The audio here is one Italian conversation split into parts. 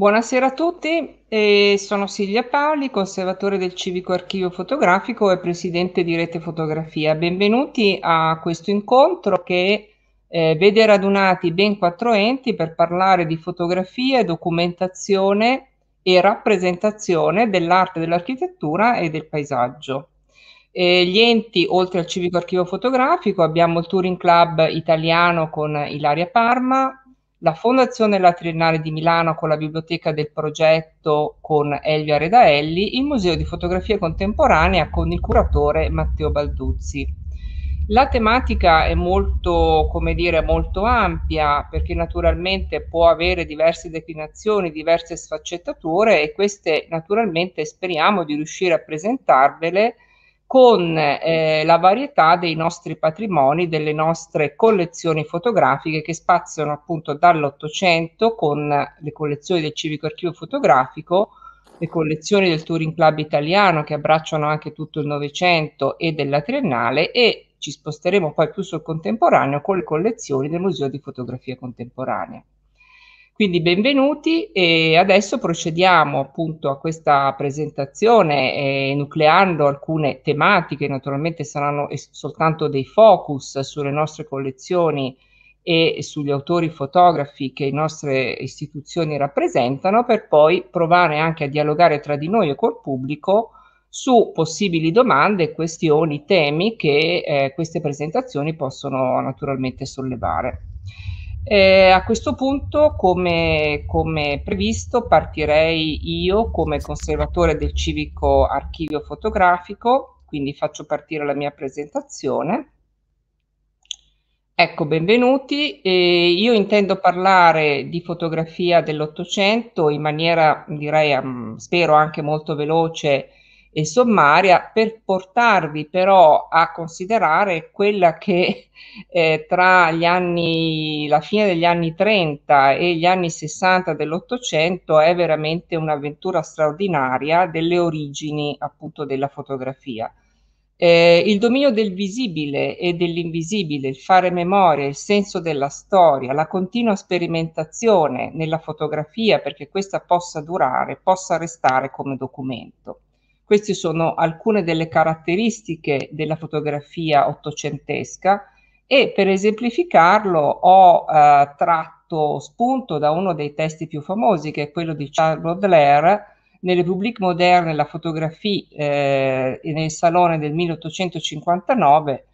Buonasera a tutti, eh, sono Silvia Paoli, conservatore del Civico Archivio Fotografico e presidente di Rete Fotografia. Benvenuti a questo incontro che eh, vede radunati ben quattro enti per parlare di fotografia, documentazione e rappresentazione dell'arte dell'architettura e del paesaggio. Eh, gli enti, oltre al Civico Archivio Fotografico, abbiamo il Touring Club italiano con Ilaria Parma, la Fondazione La Triennale di Milano con la Biblioteca del Progetto con Elvia Redaelli, il Museo di Fotografia Contemporanea con il curatore Matteo Balduzzi. La tematica è molto, come dire, molto ampia perché naturalmente può avere diverse declinazioni, diverse sfaccettature e queste naturalmente speriamo di riuscire a presentarvele con eh, la varietà dei nostri patrimoni, delle nostre collezioni fotografiche che spaziano appunto dall'Ottocento con le collezioni del Civico Archivio Fotografico, le collezioni del Touring Club italiano che abbracciano anche tutto il Novecento e della Triennale e ci sposteremo poi più sul contemporaneo con le collezioni del Museo di Fotografia Contemporanea. Quindi benvenuti e adesso procediamo appunto a questa presentazione eh, nucleando alcune tematiche, naturalmente saranno soltanto dei focus sulle nostre collezioni e sugli autori fotografi che le nostre istituzioni rappresentano per poi provare anche a dialogare tra di noi e col pubblico su possibili domande, questioni, temi che eh, queste presentazioni possono naturalmente sollevare. Eh, a questo punto, come, come, previsto, partirei io come conservatore del civico archivio fotografico, quindi faccio partire la mia presentazione. Ecco, benvenuti. Eh, io intendo parlare di fotografia dell'Ottocento in maniera, direi, spero anche molto veloce e sommaria per portarvi però a considerare quella che eh, tra gli anni, la fine degli anni 30 e gli anni 60 dell'Ottocento è veramente un'avventura straordinaria delle origini appunto della fotografia. Eh, il dominio del visibile e dell'invisibile, il fare memoria, il senso della storia, la continua sperimentazione nella fotografia perché questa possa durare, possa restare come documento. Queste sono alcune delle caratteristiche della fotografia ottocentesca e per esemplificarlo ho eh, tratto spunto da uno dei testi più famosi che è quello di Charles Baudelaire. Nelle République moderne la fotografia eh, nel Salone del 1859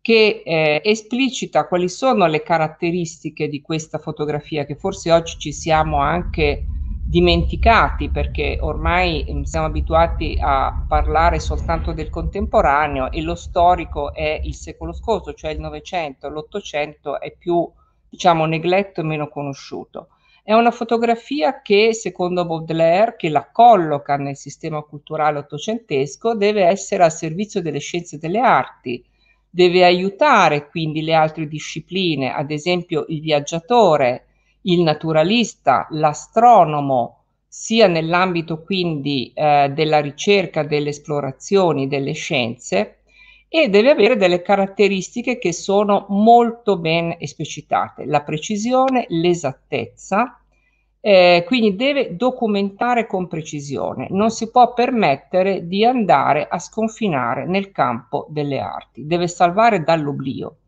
che eh, esplicita quali sono le caratteristiche di questa fotografia che forse oggi ci siamo anche dimenticati perché ormai mm, siamo abituati a parlare soltanto del contemporaneo e lo storico è il secolo scorso, cioè il Novecento, l'Ottocento è più diciamo negletto e meno conosciuto. È una fotografia che, secondo Baudelaire, che la colloca nel sistema culturale ottocentesco, deve essere al servizio delle scienze e delle arti, deve aiutare quindi le altre discipline, ad esempio il viaggiatore, il naturalista, l'astronomo, sia nell'ambito quindi eh, della ricerca, delle esplorazioni, delle scienze, e deve avere delle caratteristiche che sono molto ben esplicitate, la precisione, l'esattezza, eh, quindi deve documentare con precisione, non si può permettere di andare a sconfinare nel campo delle arti, deve salvare dall'oblio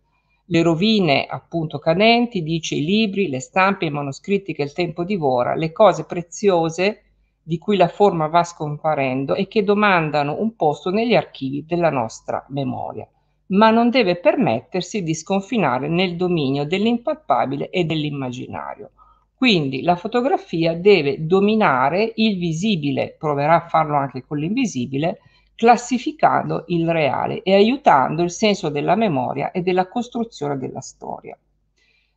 le rovine appunto cadenti, dice i libri, le stampe, i manoscritti che il tempo divora, le cose preziose di cui la forma va scomparendo e che domandano un posto negli archivi della nostra memoria, ma non deve permettersi di sconfinare nel dominio dell'impalpabile e dell'immaginario. Quindi la fotografia deve dominare il visibile, proverà a farlo anche con l'invisibile, classificando il reale e aiutando il senso della memoria e della costruzione della storia.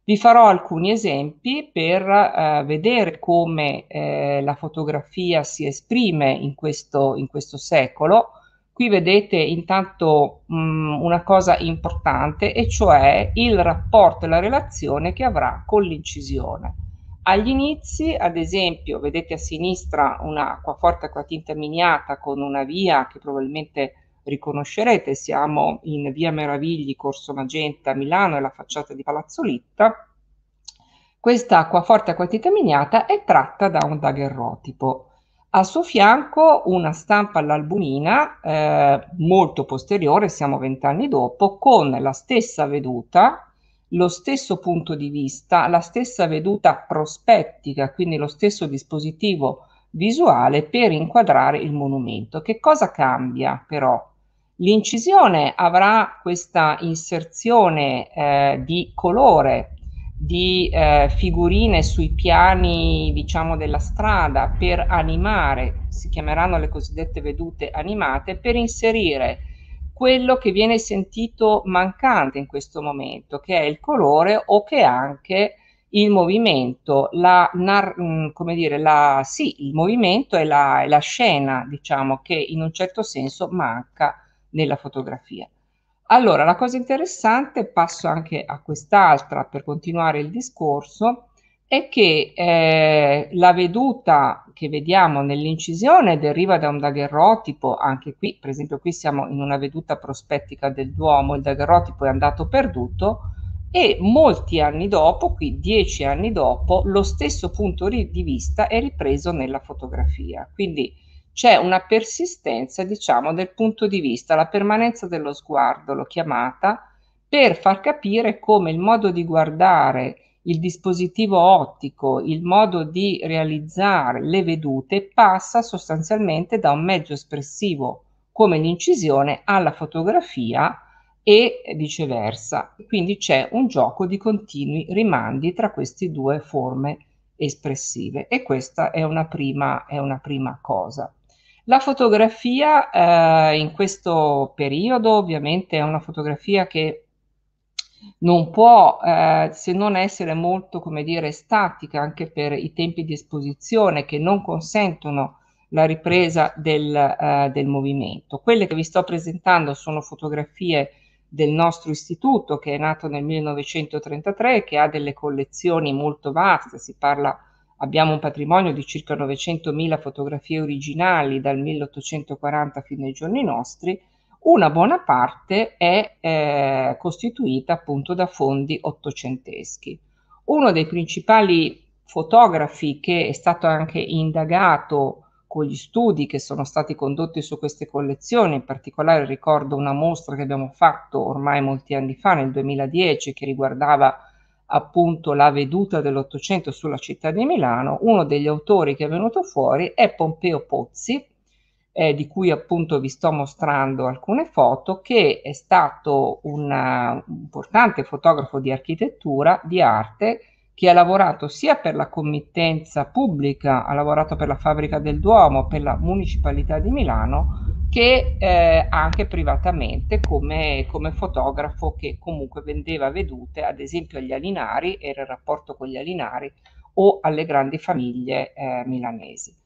Vi farò alcuni esempi per eh, vedere come eh, la fotografia si esprime in questo, in questo secolo. Qui vedete intanto mh, mm, una cosa importante e cioè il rapporto e la relazione che avrà con l'incisione. Agli inizi, ad esempio, vedete a sinistra una acquaforte acquatinta miniata con una via che probabilmente riconoscerete, siamo in via Meravigli, Corso Magenta, Milano e la facciata di Palazzo Litta. Questa acquaforte a quantità miniata è tratta da un daguerrotipo. Al suo fianco una stampa all'albumina eh, molto posteriore, siamo vent'anni dopo, con la stessa veduta, lo stesso punto di vista, la stessa veduta prospettica, quindi lo stesso dispositivo visuale per inquadrare il monumento. Che cosa cambia però? L'incisione avrà questa inserzione eh, di colore di eh, figurine sui piani, diciamo, della strada per animare, si chiameranno le cosiddette vedute animate, per inserire quello che viene sentito mancante in questo momento, che è il colore o che è anche il movimento, la, nar- mm, come dire, la, sì, il movimento e la, la scena, diciamo, che in un certo senso manca nella fotografia. Allora, la cosa interessante, passo anche a quest'altra per continuare il discorso, è che eh, la veduta che vediamo nell'incisione deriva da un daguerrotipo, anche qui, per esempio qui siamo in una veduta prospettica del Duomo, il daguerrotipo è andato perduto e molti anni dopo, qui dieci anni dopo, lo stesso punto di vista è ripreso nella fotografia. Quindi c'è una persistenza, diciamo, del punto di vista, la permanenza dello sguardo, l'ho chiamata, per far capire come il modo di guardare il dispositivo ottico, il modo di realizzare le vedute passa sostanzialmente da un mezzo espressivo come l'incisione alla fotografia e viceversa. Quindi c'è un gioco di continui rimandi tra queste due forme espressive e questa è una prima, è una prima cosa. La fotografia eh, in questo periodo ovviamente è una fotografia che non può eh, se non essere molto, come dire, statica anche per i tempi di esposizione che non consentono la ripresa del, eh, del movimento. Quelle che vi sto presentando sono fotografie del nostro istituto che è nato nel 1933 che ha delle collezioni molto vaste, si parla Abbiamo un patrimonio di circa 900.000 fotografie originali dal 1840 fino ai giorni nostri, una buona parte è eh, costituita appunto da fondi ottocenteschi. Uno dei principali fotografi che è stato anche indagato con gli studi che sono stati condotti su queste collezioni, in particolare ricordo una mostra che abbiamo fatto ormai molti anni fa, nel 2010, che riguardava appunto la veduta dell'Ottocento sulla città di Milano, uno degli autori che è venuto fuori è Pompeo Pozzi, eh, di cui appunto vi sto mostrando alcune foto, che è stato un importante fotografo di architettura, di arte, che ha lavorato sia per la committenza pubblica, ha lavorato per la fabbrica del Duomo, per la municipalità di Milano, che eh, anche privatamente come, come, fotografo che comunque vendeva vedute, ad esempio agli alinari, era il rapporto con gli alinari, o alle grandi famiglie eh, milanesi.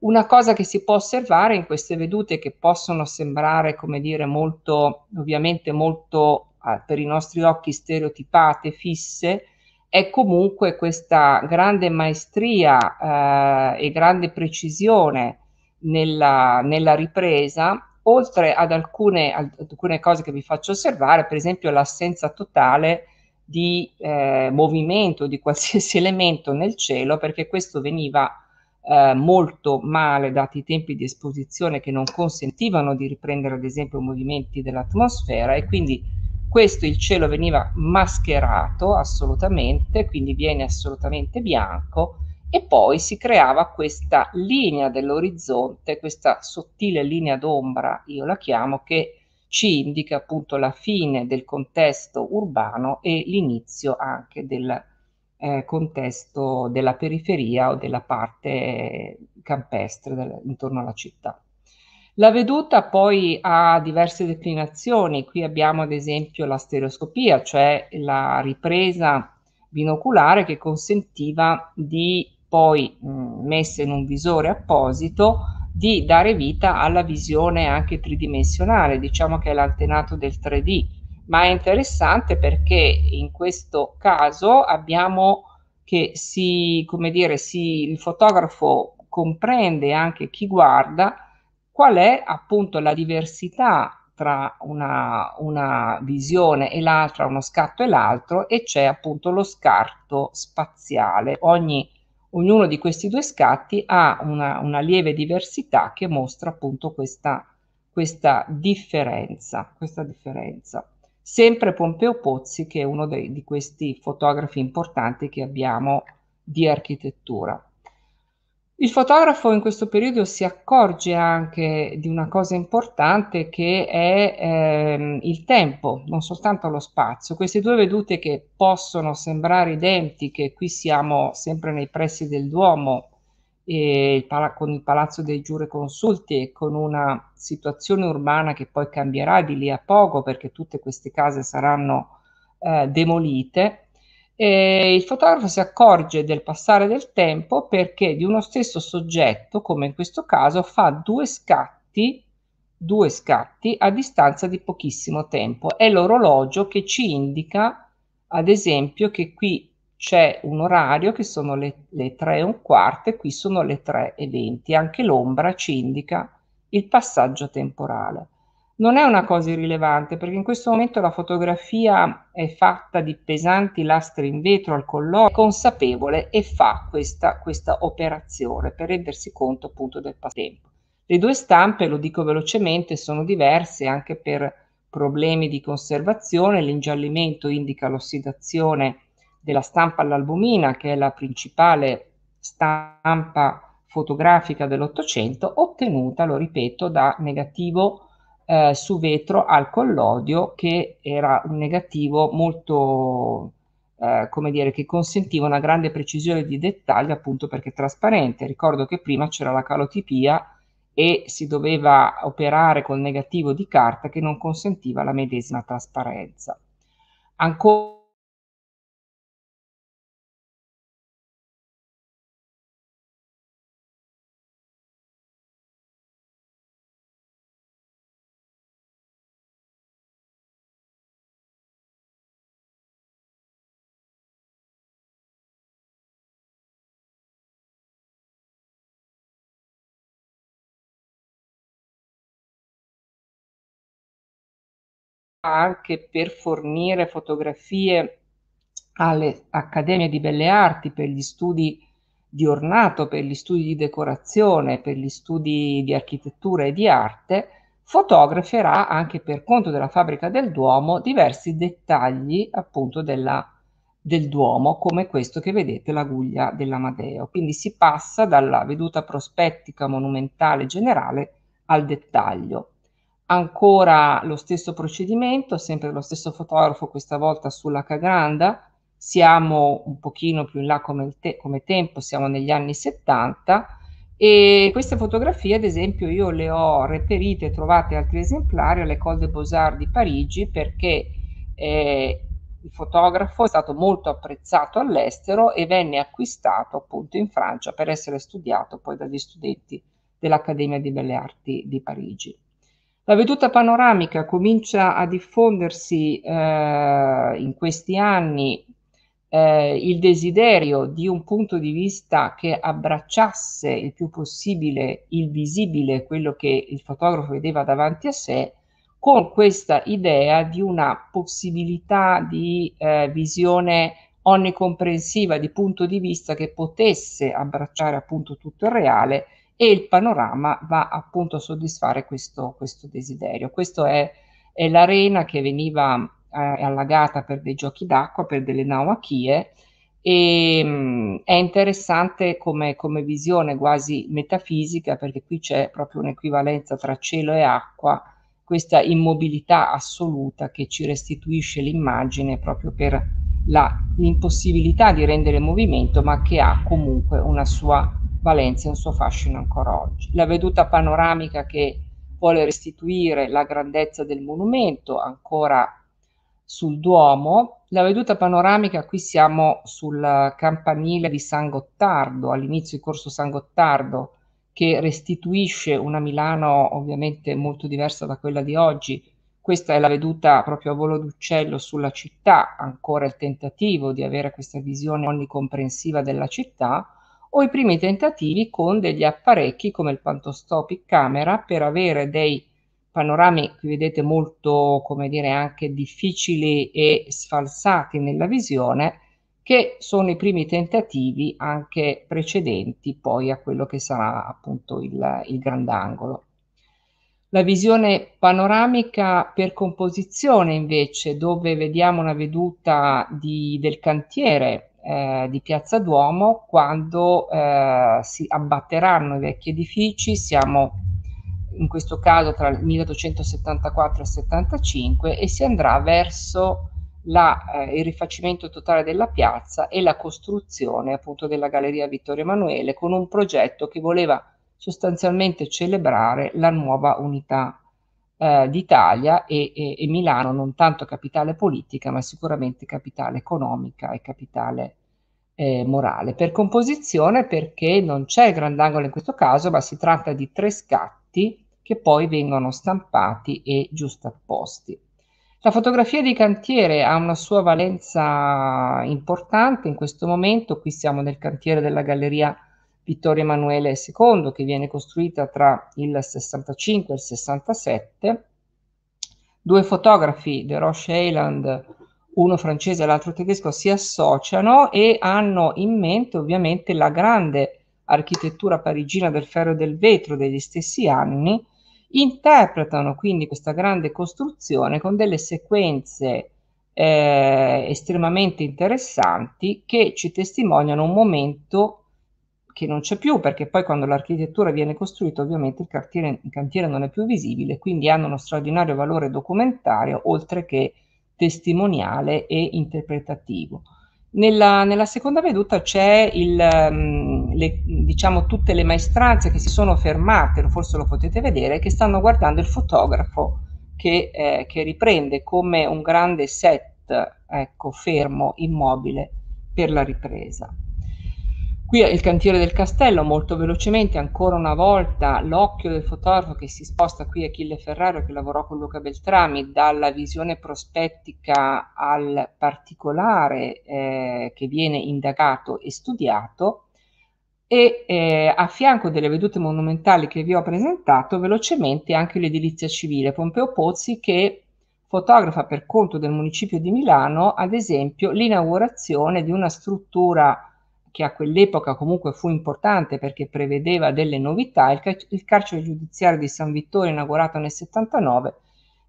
Una cosa che si può osservare in queste vedute che possono sembrare, come dire, molto, ovviamente molto eh, per i nostri occhi stereotipate, fisse, è comunque questa grande maestria eh, e grande precisione nella, nella ripresa, oltre ad alcune, ad alcune, cose che vi faccio osservare, per esempio l'assenza totale di eh, movimento di qualsiasi elemento nel cielo, perché questo veniva eh, molto male dati i tempi di esposizione che non consentivano di riprendere ad esempio movimenti dell'atmosfera e quindi questo il cielo veniva mascherato assolutamente, quindi viene assolutamente bianco e poi si creava questa linea dell'orizzonte, questa sottile linea d'ombra, io la chiamo, che ci indica appunto la fine del contesto urbano e l'inizio anche del eh, contesto della periferia o della parte campestre del, intorno alla città. La veduta poi ha diverse declinazioni, qui abbiamo ad esempio la stereoscopia, cioè la ripresa binoculare che consentiva di poi mh, messe in un visore apposito, di dare vita alla visione anche tridimensionale, diciamo che è l'antenato del 3D, ma è interessante perché in questo caso abbiamo che si, come dire, si, il fotografo comprende anche chi guarda qual è appunto la diversità tra una, una visione e l'altra, uno scatto e l'altro, e c'è appunto lo scarto spaziale. Ogni, ognuno di questi due scatti ha una, una lieve diversità che mostra appunto questa, questa differenza, questa differenza. Sempre Pompeo Pozzi, che è uno dei, di questi fotografi importanti che abbiamo di architettura. Il fotografo in questo periodo si accorge anche di una cosa importante che è ehm, il tempo, non soltanto lo spazio. Queste due vedute che possono sembrare identiche, qui siamo sempre nei pressi del Duomo, il con il Palazzo dei Giureconsulti e con una situazione urbana che poi cambierà di lì a poco perché tutte queste case saranno eh, demolite e il fotografo si accorge del passare del tempo perché di uno stesso soggetto, come in questo caso, fa due scatti, due scatti a distanza di pochissimo tempo. È l'orologio che ci indica, ad esempio, che qui c'è un orario che sono le, le 3 e un quarto e qui sono le 3 e 20. Anche l'ombra ci indica il passaggio temporale non è una cosa irrilevante perché in questo momento la fotografia è fatta di pesanti lastre in vetro al collo, consapevole e fa questa, questa operazione per rendersi conto appunto del passatempo. Le due stampe, lo dico velocemente, sono diverse anche per problemi di conservazione, l'ingiallimento indica l'ossidazione della stampa all'albumina che è la principale stampa fotografica dell'Ottocento, ottenuta, lo ripeto, da negativo eh, su vetro al collodio che era un negativo molto eh, come dire che consentiva una grande precisione di dettaglio appunto perché trasparente. Ricordo che prima c'era la calotipia e si doveva operare col negativo di carta che non consentiva la medesima trasparenza. Ancora anche per fornire fotografie alle accademie di belle arti per gli studi di ornato, per gli studi di decorazione, per gli studi di architettura e di arte, fotograferà anche per conto della fabbrica del Duomo diversi dettagli appunto della, del Duomo, come questo che vedete, l'aguglia dell'Amadeo. Quindi si passa dalla veduta prospettica monumentale generale al dettaglio. Ancora lo stesso procedimento, sempre lo stesso fotografo, questa volta sulla Cagranda. Siamo un pochino più in là come, te come tempo, siamo negli anni 70 e queste fotografie, ad esempio, io le ho reperite e trovate altri esemplari all'École des Beaux-Arts di Parigi perché eh, il fotografo è stato molto apprezzato all'estero e venne acquistato appunto in Francia per essere studiato poi dagli studenti dell'Accademia di Belle Arti di Parigi. La veduta panoramica comincia a diffondersi eh, in questi anni eh, il desiderio di un punto di vista che abbracciasse il più possibile il visibile, quello che il fotografo vedeva davanti a sé, con questa idea di una possibilità di eh, visione onnicomprensiva, di punto di vista che potesse abbracciare appunto tutto il reale e il panorama va appunto a soddisfare questo, questo desiderio. Questa è, è l'arena che veniva eh, allagata per dei giochi d'acqua, per delle nauachie e mh, mm, è interessante come, come, visione quasi metafisica perché qui c'è proprio un'equivalenza tra cielo e acqua, questa immobilità assoluta che ci restituisce l'immagine proprio per l'impossibilità di rendere movimento ma che ha comunque una sua Valencia e un suo fascino ancora oggi. La veduta panoramica che vuole restituire la grandezza del monumento ancora sul Duomo. La veduta panoramica, qui siamo sul campanile di San Gottardo, all'inizio di Corso San Gottardo, che restituisce una Milano ovviamente molto diversa da quella di oggi. Questa è la veduta proprio a volo d'uccello sulla città, ancora il tentativo di avere questa visione onnicomprensiva della città o i primi tentativi con degli apparecchi come il Pantostopic Camera per avere dei panorami qui vedete molto, come dire, anche difficili e sfalsati nella visione, che sono i primi tentativi anche precedenti poi a quello che sarà appunto il, il grandangolo. La visione panoramica per composizione invece, dove vediamo una veduta di, del cantiere eh, di Piazza Duomo quando eh, si abbatteranno i vecchi edifici, siamo in questo caso tra il 1874 e il 75 e si andrà verso la, eh, il rifacimento totale della piazza e la costruzione appunto della Galleria Vittorio Emanuele con un progetto che voleva sostanzialmente celebrare la nuova unità eh, d'Italia e, e, e, Milano non tanto capitale politica ma sicuramente capitale economica e capitale eh, morale. Per composizione perché non c'è il grandangolo in questo caso ma si tratta di tre scatti che poi vengono stampati e giustapposti. La fotografia di cantiere ha una sua valenza importante in questo momento, qui siamo nel cantiere della Galleria Vittorio Emanuele II che viene costruita tra il 65 e il 67. Due fotografi, De Roche Eiland, uno francese e l'altro tedesco, si associano e hanno in mente ovviamente la grande architettura parigina del ferro e del vetro degli stessi anni, interpretano quindi questa grande costruzione con delle sequenze eh, estremamente interessanti che ci testimoniano un momento che non c'è più perché poi quando l'architettura viene costruita ovviamente il cantiere, il cantiere non è più visibile, quindi hanno uno straordinario valore documentario oltre che testimoniale e interpretativo. Nella, nella seconda veduta c'è il, um, le, diciamo, tutte le maestranze che si sono fermate, forse lo potete vedere, che stanno guardando il fotografo che, eh, che riprende come un grande set, ecco, fermo, immobile per la ripresa. Qui il cantiere del castello, molto velocemente, ancora una volta l'occhio del fotografo che si sposta qui Achille Ferrario che lavorò con Luca Beltrami dalla visione prospettica al particolare eh, che viene indagato e studiato e eh, a fianco delle vedute monumentali che vi ho presentato velocemente anche l'edilizia civile. Pompeo Pozzi che fotografa per conto del municipio di Milano ad esempio l'inaugurazione di una struttura che a quell'epoca comunque fu importante perché prevedeva delle novità, il, car- il carcere giudiziario di San Vittorio inaugurato nel 79,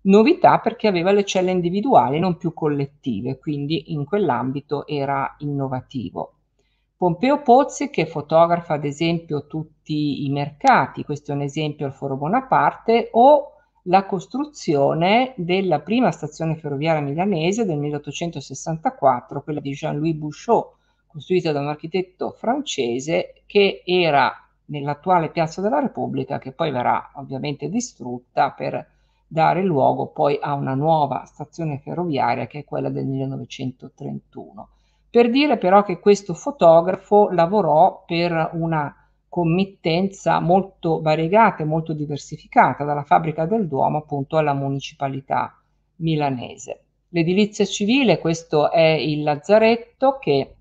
novità perché aveva le celle individuali non più collettive, quindi in quell'ambito era innovativo. Pompeo Pozzi che fotografa ad esempio tutti i mercati, questo è un esempio al Foro Bonaparte, o la costruzione della prima stazione ferroviaria milanese del 1864, quella di Jean-Louis Bouchot, costruita da un architetto francese che era nell'attuale Piazza della Repubblica, che poi verrà ovviamente distrutta per dare luogo poi a una nuova stazione ferroviaria che è quella del 1931. Per dire però che questo fotografo lavorò per una committenza molto variegata e molto diversificata, dalla fabbrica del Duomo appunto alla municipalità milanese. L'edilizia civile, questo è il lazzaretto che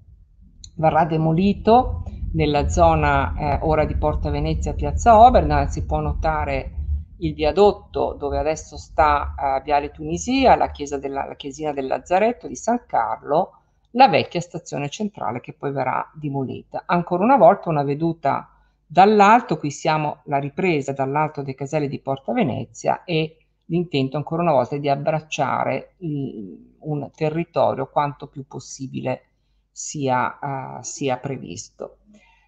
verrà demolito nella zona eh, ora di Porta Venezia Piazza Oberna, si può notare il viadotto dove adesso sta eh, Viale Tunisia, la, chiesa della, la chiesina del Lazzaretto di San Carlo, la vecchia stazione centrale che poi verrà demolita. Ancora una volta una veduta dall'alto, qui siamo la ripresa dall'alto dei caselli di Porta Venezia e l'intento ancora una volta è di abbracciare il, un territorio quanto più possibile sia, uh, sia previsto.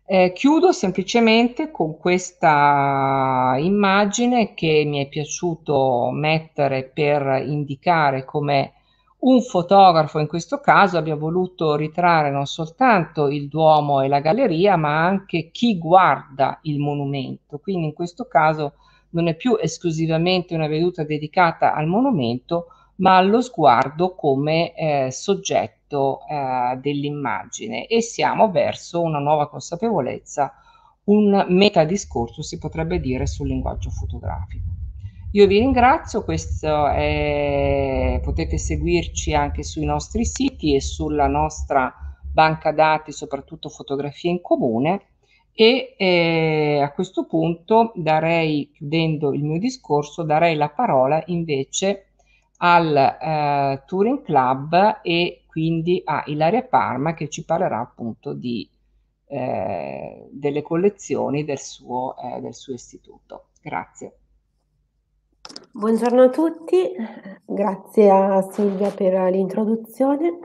Eh, chiudo semplicemente con questa immagine che mi è piaciuto mettere per indicare come un fotografo in questo caso abbia voluto ritrarre non soltanto il Duomo e la galleria, ma anche chi guarda il monumento. Quindi in questo caso non è più esclusivamente una veduta dedicata al monumento, ma allo sguardo come eh, soggetto eh, dell'immagine e siamo verso una nuova consapevolezza, un metadiscorso si potrebbe dire sul linguaggio fotografico. Io vi ringrazio, è... potete seguirci anche sui nostri siti e sulla nostra banca dati, soprattutto fotografie in comune e eh, a questo punto darei, chiudendo il mio discorso, darei la parola invece al eh, Touring Club e quindi a Ilaria Parma che ci parlerà appunto di, eh, delle collezioni del suo, eh, del suo istituto. Grazie. Buongiorno a tutti, grazie a Silvia per l'introduzione.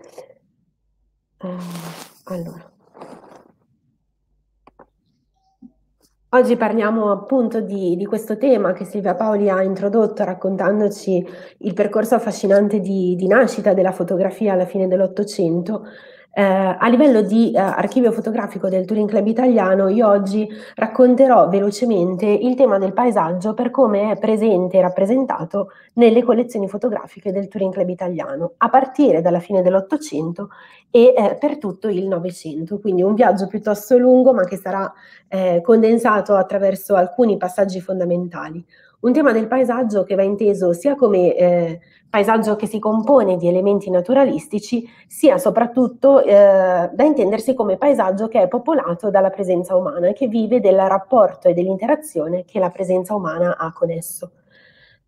Uh, allora. Oggi parliamo appunto di, di, questo tema che Silvia Paoli ha introdotto raccontandoci il percorso affascinante di, di nascita della fotografia alla fine dell'Ottocento eh, a livello di eh, archivio fotografico del Touring Club italiano, io oggi racconterò velocemente il tema del paesaggio per come è presente e rappresentato nelle collezioni fotografiche del Touring Club italiano, a partire dalla fine dell'Ottocento e eh, per tutto il Novecento. Quindi un viaggio piuttosto lungo, ma che sarà eh, condensato attraverso alcuni passaggi fondamentali. Un tema del paesaggio che va inteso sia come eh, paesaggio che si compone di elementi naturalistici, sia soprattutto eh, da intendersi come paesaggio che è popolato dalla presenza umana e che vive del rapporto e dell'interazione che la presenza umana ha con esso.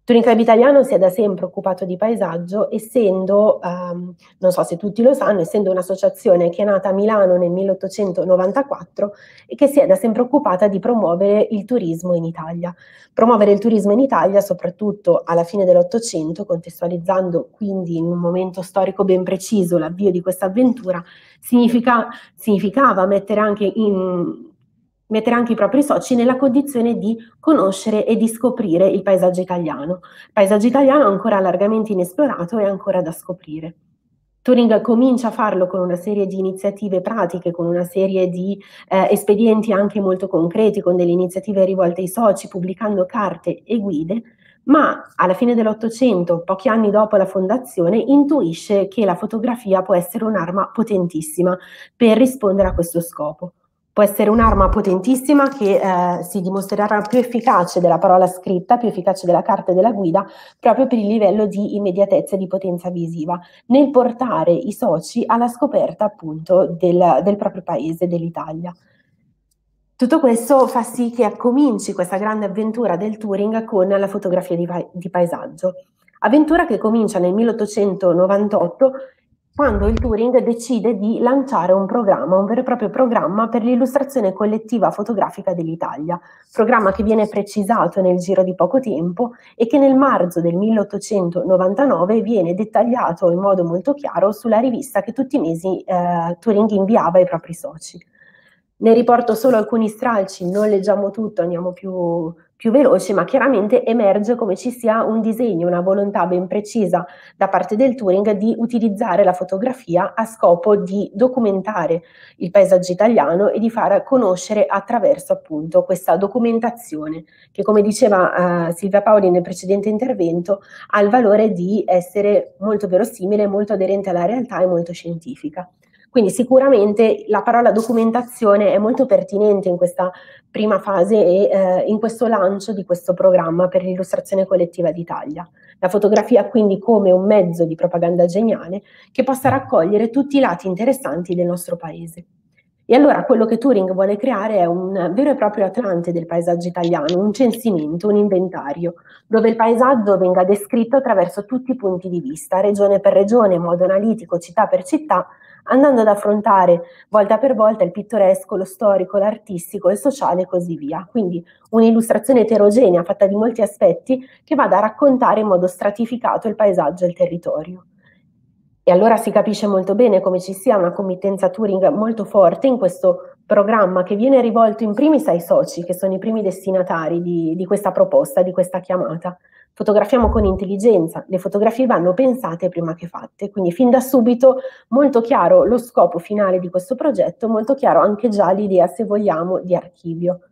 Touring Club Italiano si è da sempre occupato di paesaggio, essendo, um, non so se tutti lo sanno, essendo un'associazione che è nata a Milano nel 1894 e che si è da sempre occupata di promuovere il turismo in Italia. Promuovere il turismo in Italia, soprattutto alla fine dell'Ottocento, contestualizzando quindi in un momento storico ben preciso l'avvio di questa avventura, significa, significava mettere anche in, mettere anche i propri soci nella condizione di conoscere e di scoprire il paesaggio italiano. Il paesaggio italiano ancora largamente inesplorato e ancora da scoprire. Turing comincia a farlo con una serie di iniziative pratiche, con una serie di eh, espedienti anche molto concreti, con delle iniziative rivolte ai soci, pubblicando carte e guide, ma alla fine dell'Ottocento, pochi anni dopo la fondazione, intuisce che la fotografia può essere un'arma potentissima per rispondere a questo scopo può essere un'arma potentissima che eh, si dimostrerà più efficace della parola scritta, più efficace della carta e della guida, proprio per il livello di immediatezza e di potenza visiva, nel portare i soci alla scoperta appunto del, del proprio paese, dell'Italia. Tutto questo fa sì che cominci questa grande avventura del touring con la fotografia di, di paesaggio. Avventura che comincia nel 1898 quando il Turing decide di lanciare un programma, un vero e proprio programma per l'illustrazione collettiva fotografica dell'Italia, programma che viene precisato nel giro di poco tempo e che nel marzo del 1899 viene dettagliato in modo molto chiaro sulla rivista che tutti i mesi eh, Turing inviava ai propri soci. Ne riporto solo alcuni stralci, non leggiamo tutto, andiamo più, più veloci, ma chiaramente emerge come ci sia un disegno, una volontà ben precisa da parte del Turing di utilizzare la fotografia a scopo di documentare il paesaggio italiano e di far conoscere attraverso appunto questa documentazione che come diceva uh, Silvia Paoli nel precedente intervento ha il valore di essere molto verosimile, molto aderente alla realtà e molto scientifica. Quindi sicuramente la parola documentazione è molto pertinente in questa prima fase e eh, in questo lancio di questo programma per l'illustrazione collettiva d'Italia. La fotografia quindi come un mezzo di propaganda geniale che possa raccogliere tutti i lati interessanti del nostro paese. E allora quello che Turing vuole creare è un vero e proprio Atlante del paesaggio italiano, un censimento, un inventario, dove il paesaggio venga descritto attraverso tutti i punti di vista, regione per regione, in modo analitico, città per città, andando ad affrontare volta per volta il pittoresco, lo storico, l'artistico, il sociale e così via. Quindi un'illustrazione eterogenea fatta di molti aspetti che vada a raccontare in modo stratificato il paesaggio e il territorio. E allora si capisce molto bene come ci sia una committenza Turing molto forte in questo programma che viene rivolto in primis ai soci, che sono i primi destinatari di, di questa proposta, di questa chiamata, Fotografiamo con intelligenza, le fotografie vanno pensate prima che fatte, quindi fin da subito molto chiaro lo scopo finale di questo progetto, molto chiaro anche già l'idea, se vogliamo, di archivio.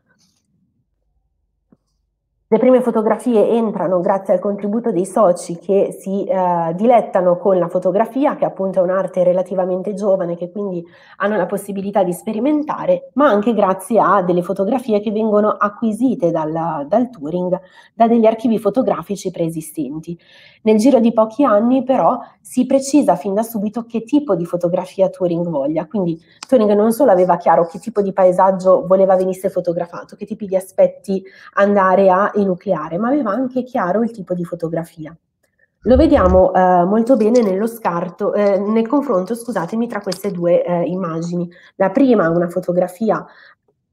Le prime fotografie entrano grazie al contributo dei soci che si eh, dilettano con la fotografia, che appunto è un'arte relativamente giovane, che quindi hanno la possibilità di sperimentare, ma anche grazie a delle fotografie che vengono acquisite dal, dal Turing da degli archivi fotografici preesistenti. Nel giro di pochi anni però si precisa fin da subito che tipo di fotografia Turing voglia, quindi Turing non solo aveva chiaro che tipo di paesaggio voleva venisse fotografato, che tipi di aspetti andare a enucleare, ma aveva anche chiaro il tipo di fotografia. Lo vediamo eh, molto bene nello scarto, eh, nel confronto, scusatemi, tra queste due eh, immagini. La prima è una fotografia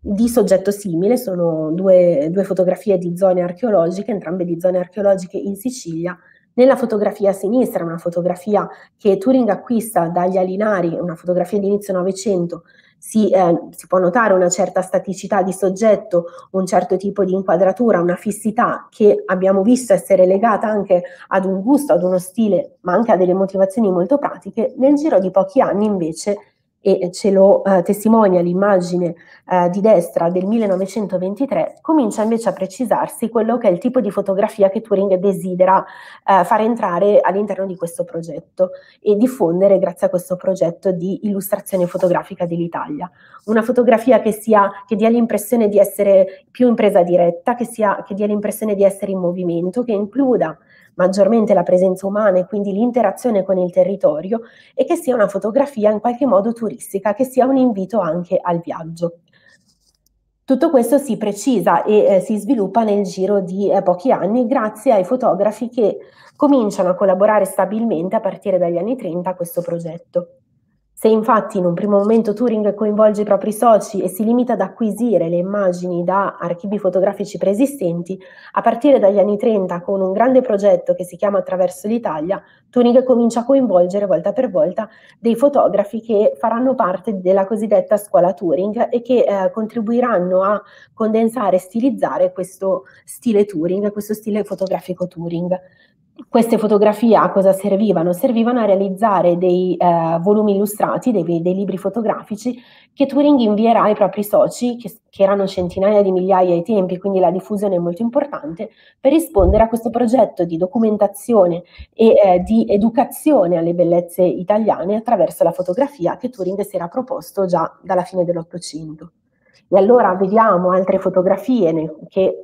di soggetto simile, sono due, due fotografie di zone archeologiche, entrambe di zone archeologiche in Sicilia, nella fotografia a sinistra, una fotografia che Turing acquista dagli Alinari, una fotografia di inizio Novecento, si, eh, si, può notare una certa staticità di soggetto, un certo tipo di inquadratura, una fissità che abbiamo visto essere legata anche ad un gusto, ad uno stile, ma anche a delle motivazioni molto pratiche. Nel giro di pochi anni invece e ce lo eh, testimonia l'immagine eh, di destra del 1923, comincia invece a precisarsi quello che è il tipo di fotografia che Turing desidera eh, far entrare all'interno di questo progetto e diffondere grazie a questo progetto di illustrazione fotografica dell'Italia. Una fotografia che, sia, che dia l'impressione di essere più in presa diretta, che, sia, che dia l'impressione di essere in movimento, che includa maggiormente la presenza umana e quindi l'interazione con il territorio e che sia una fotografia in qualche modo turistica, che sia un invito anche al viaggio. Tutto questo si precisa e eh, si sviluppa nel giro di eh, pochi anni grazie ai fotografi che cominciano a collaborare stabilmente a partire dagli anni 30 a questo progetto. Se infatti in un primo momento Turing coinvolge i propri soci e si limita ad acquisire le immagini da archivi fotografici preesistenti, a partire dagli anni 30 con un grande progetto che si chiama Attraverso l'Italia, Turing comincia a coinvolgere volta per volta dei fotografi che faranno parte della cosiddetta scuola Turing e che eh, contribuiranno a condensare e stilizzare questo stile Turing, questo stile fotografico Turing queste fotografie a cosa servivano? Servivano a realizzare dei eh, volumi illustrati, dei, dei, libri fotografici che Turing invierà ai propri soci, che, che, erano centinaia di migliaia ai tempi, quindi la diffusione è molto importante, per rispondere a questo progetto di documentazione e eh, di educazione alle bellezze italiane attraverso la fotografia che Turing si era proposto già dalla fine dell'Ottocento. E allora vediamo altre fotografie che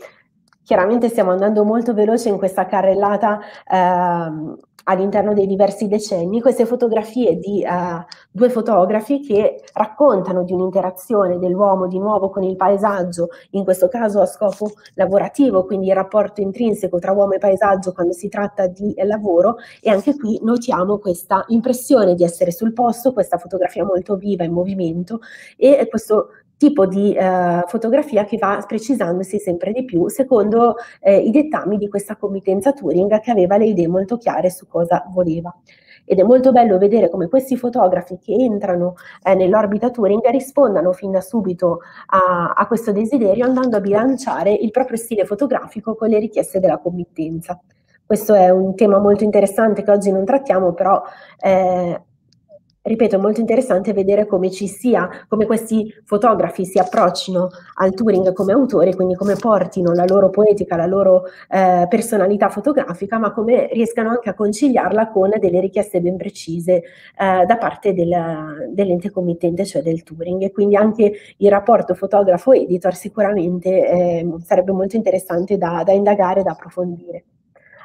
Chiaramente stiamo andando molto veloce in questa carrellata ehm, all'interno dei diversi decenni, queste fotografie di uh, due fotografi che raccontano di un'interazione dell'uomo di nuovo con il paesaggio, in questo caso a scopo lavorativo, quindi il rapporto intrinseco tra uomo e paesaggio quando si tratta di eh, lavoro e anche qui notiamo questa impressione di essere sul posto, questa fotografia molto viva in movimento e questo tipo di eh, fotografia che va precisandosi sempre di più secondo eh, i dettami di questa committenza Turing che aveva le idee molto chiare su cosa voleva. Ed è molto bello vedere come questi fotografi che entrano eh, nell'orbita Turing rispondano fin da subito a, a questo desiderio andando a bilanciare il proprio stile fotografico con le richieste della committenza. Questo è un tema molto interessante che oggi non trattiamo, però eh, ripeto, è molto interessante vedere come ci sia, come questi fotografi si approccino al Turing come autore, quindi come portino la loro poetica, la loro eh, personalità fotografica, ma come riescano anche a conciliarla con delle richieste ben precise eh, da parte del, dell'ente committente, cioè del Turing. E quindi anche il rapporto fotografo-editor sicuramente eh, sarebbe molto interessante da, da indagare, da approfondire.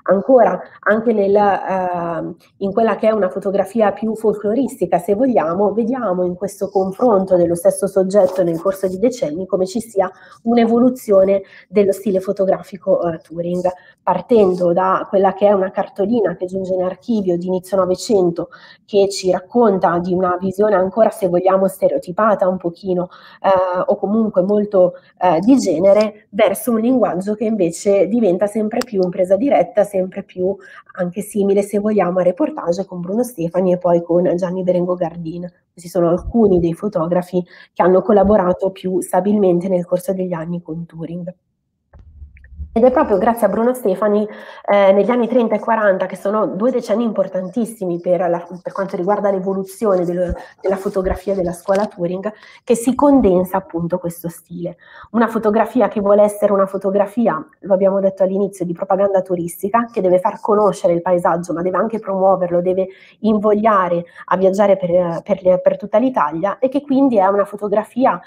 Ancora, anche nel, eh, in quella che è una fotografia più folcloristica, se vogliamo, vediamo in questo confronto dello stesso soggetto nel corso di decenni come ci sia un'evoluzione dello stile fotografico eh, Turing, partendo da quella che è una cartolina che giunge in archivio di inizio Novecento, che ci racconta di una visione ancora, se vogliamo, stereotipata un pochino, eh, o comunque molto eh, di genere, verso un linguaggio che invece diventa sempre più in presa diretta, sempre più anche simile, se vogliamo, a reportage con Bruno Stefani e poi con Gianni Berengo Gardin. Questi sono alcuni dei fotografi che hanno collaborato più stabilmente nel corso degli anni con Turing. Ed è proprio grazie a Bruno Stefani eh, negli anni 30 e 40, che sono due decenni importantissimi per, la, per quanto riguarda l'evoluzione del, della fotografia della scuola Turing, che si condensa appunto questo stile. Una fotografia che vuole essere una fotografia, lo abbiamo detto all'inizio, di propaganda turistica, che deve far conoscere il paesaggio, ma deve anche promuoverlo, deve invogliare a viaggiare per, per, per tutta l'Italia e che quindi è una fotografia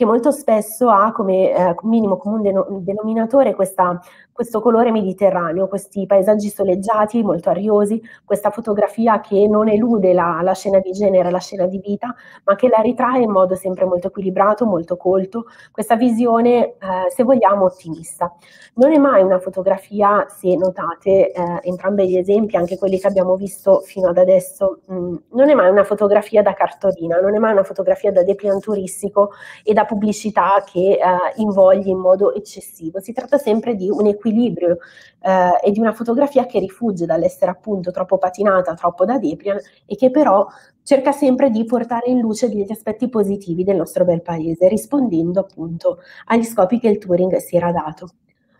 che molto spesso ha come eh, minimo comune denominatore questa questo colore mediterraneo, questi paesaggi soleggiati, molto ariosi, questa fotografia che non elude la, la, scena di genere, la scena di vita, ma che la ritrae in modo sempre molto equilibrato, molto colto, questa visione, eh, se vogliamo, ottimista. Non è mai una fotografia, se notate, eh, entrambi gli esempi, anche quelli che abbiamo visto fino ad adesso, mh, mm, non è mai una fotografia da cartolina, non è mai una fotografia da depliant turistico e da pubblicità che eh, invoglia in modo eccessivo. Si tratta sempre di un equilibrio eh, e di una fotografia che rifugge dall'essere appunto troppo patinata, troppo da Deprian e che però cerca sempre di portare in luce degli aspetti positivi del nostro bel paese, rispondendo appunto agli scopi che il Turing si era dato.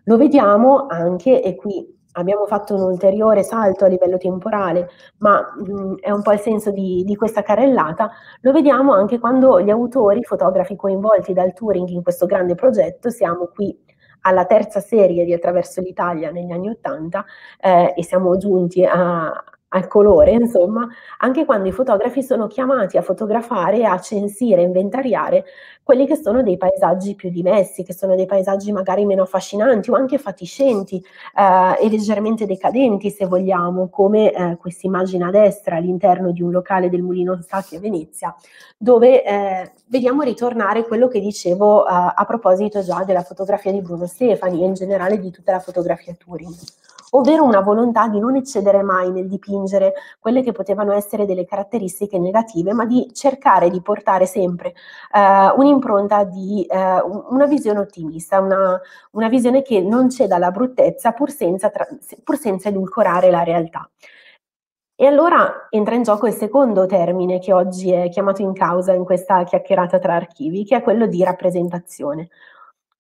Lo vediamo anche, e qui abbiamo fatto un ulteriore salto a livello temporale, ma mh, è un po' il senso di, di, questa carrellata, lo vediamo anche quando gli autori, fotografi coinvolti dal Turing in questo grande progetto, siamo qui alla terza serie di Attraverso l'Italia negli anni Ottanta eh, e siamo giunti a, al colore, insomma, anche quando i fotografi sono chiamati a fotografare, a censire, inventariare quelli che sono dei paesaggi più dimessi, che sono dei paesaggi magari meno affascinanti o anche fatiscenti eh, e leggermente decadenti, se vogliamo, come eh, questa immagine a destra all'interno di un locale del Mulino Sacchi a Venezia, dove eh, vediamo ritornare quello che dicevo eh, a proposito già della fotografia di Bruno Stefani e in generale di tutta la fotografia Turing ovvero una volontà di non eccedere mai nel dipingere quelle che potevano essere delle caratteristiche negative, ma di cercare di portare sempre eh, un'impronta di eh, una visione ottimista, una, una, visione che non ceda alla bruttezza pur senza, tra, pur senza edulcorare la realtà. E allora entra in gioco il secondo termine che oggi è chiamato in causa in questa chiacchierata tra archivi, che è quello di rappresentazione.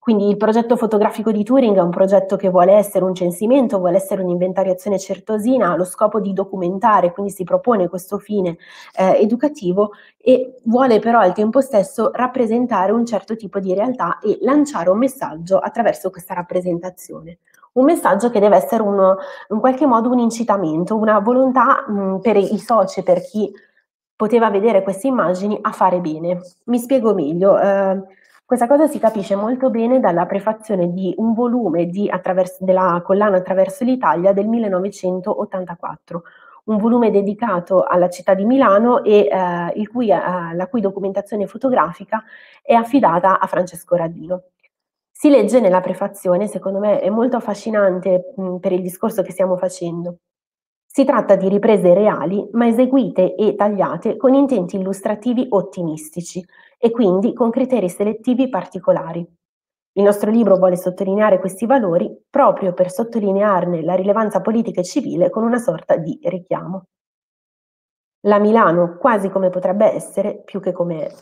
Quindi il progetto fotografico di Turing è un progetto che vuole essere un censimento, vuole essere un'inventariazione certosina, ha lo scopo di documentare, quindi si propone questo fine eh, educativo e vuole però al tempo stesso rappresentare un certo tipo di realtà e lanciare un messaggio attraverso questa rappresentazione. Un messaggio che deve essere uno, in qualche modo un incitamento, una volontà mh, per i soci, per chi poteva vedere queste immagini, a fare bene. Mi spiego meglio. Eh, questa cosa si capisce molto bene dalla prefazione di un volume di della collana Attraverso l'Italia del 1984, un volume dedicato alla città di Milano e eh, cui, eh, la cui documentazione fotografica è affidata a Francesco Radino. Si legge nella prefazione, secondo me è molto affascinante mh, per il discorso che stiamo facendo. Si tratta di riprese reali, ma eseguite e tagliate con intenti illustrativi ottimistici, e quindi con criteri selettivi particolari. Il nostro libro vuole sottolineare questi valori proprio per sottolinearne la rilevanza politica e civile con una sorta di richiamo. La Milano quasi come potrebbe essere, più che come è.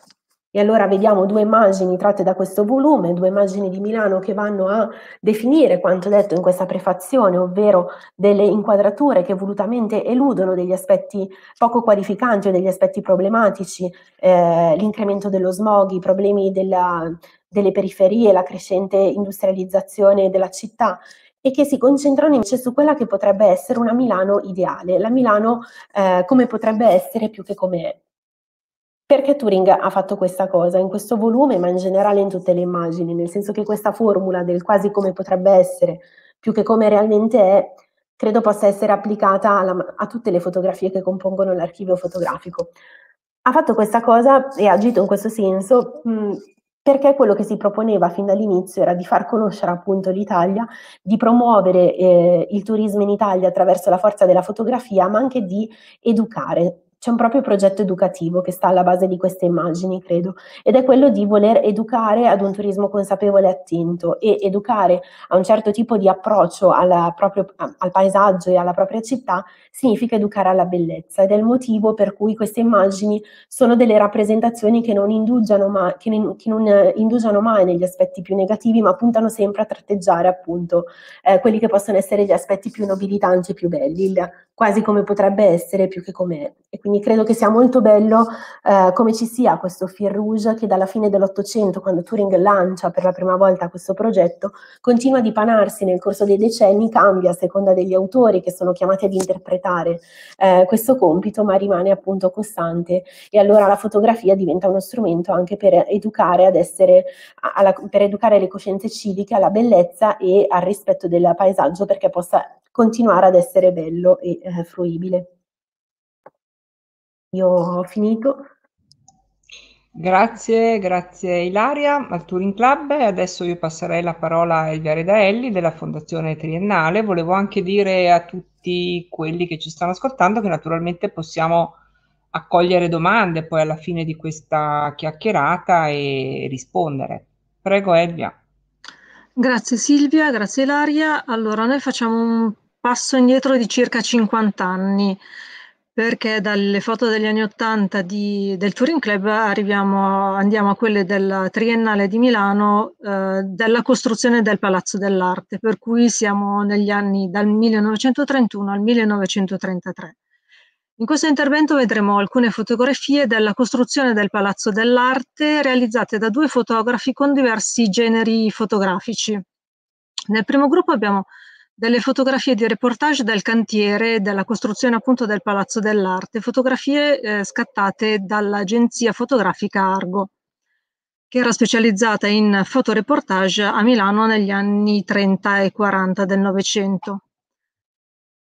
E allora vediamo due immagini tratte da questo volume, due immagini di Milano che vanno a definire quanto detto in questa prefazione, ovvero delle inquadrature che volutamente eludono degli aspetti poco qualificanti o degli aspetti problematici, eh, l'incremento dello smog, i problemi della, delle periferie, la crescente industrializzazione della città e che si concentrano invece su quella che potrebbe essere una Milano ideale, la Milano eh, come potrebbe essere più che come è. Perché Turing ha fatto questa cosa in questo volume, ma in generale in tutte le immagini, nel senso che questa formula del quasi come potrebbe essere, più che come realmente è, credo possa essere applicata alla, a tutte le fotografie che compongono l'archivio fotografico. Ha fatto questa cosa e ha agito in questo senso mh, perché quello che si proponeva fin dall'inizio era di far conoscere appunto l'Italia, di promuovere eh, il turismo in Italia attraverso la forza della fotografia, ma anche di educare c'è un proprio progetto educativo che sta alla base di queste immagini, credo, ed è quello di voler educare ad un turismo consapevole e attento e educare a un certo tipo di approccio proprio, al paesaggio e alla propria città significa educare alla bellezza ed è il motivo per cui queste immagini sono delle rappresentazioni che non indugiano mai, che che non indugiano mai negli aspetti più negativi, ma puntano sempre a tratteggiare appunto eh, quelli che possono essere gli aspetti più nobilitanti e più belli, quasi come potrebbe essere più che come è. E quindi credo che sia molto bello eh, come ci sia questo fil rouge che dalla fine dell'Ottocento, quando Turing lancia per la prima volta questo progetto, continua a dipanarsi nel corso dei decenni, cambia a seconda degli autori che sono chiamati ad interpretare eh, questo compito, ma rimane appunto costante e allora la fotografia diventa uno strumento anche per educare ad essere, alla, per educare le coscienze civiche alla bellezza e al rispetto del paesaggio perché possa continuare ad essere bello e eh, fruibile. Io ho finito. Grazie, grazie Ilaria al Touring Club e adesso io passerei la parola a Elvia Redaelli della Fondazione Triennale. Volevo anche dire a tutti quelli che ci stanno ascoltando che naturalmente possiamo accogliere domande poi alla fine di questa chiacchierata e rispondere. Prego Elvia. Grazie Silvia, grazie Ilaria. Allora, noi facciamo un passo indietro di circa 50 anni, perché dalle foto degli anni 80 di, del Touring Club andiamo a quelle della Triennale di Milano eh, della costruzione del Palazzo dell'Arte, per cui siamo negli anni dal 1931 al 1933. In questo intervento vedremo alcune fotografie della costruzione del Palazzo dell'Arte realizzate da due fotografi con diversi generi fotografici. Nel primo gruppo abbiamo delle fotografie di reportage del cantiere della costruzione appunto del Palazzo dell'Arte, fotografie eh, scattate dall'agenzia fotografica Argo, che era specializzata in fotoreportage a Milano negli anni 30 e 40 del Novecento.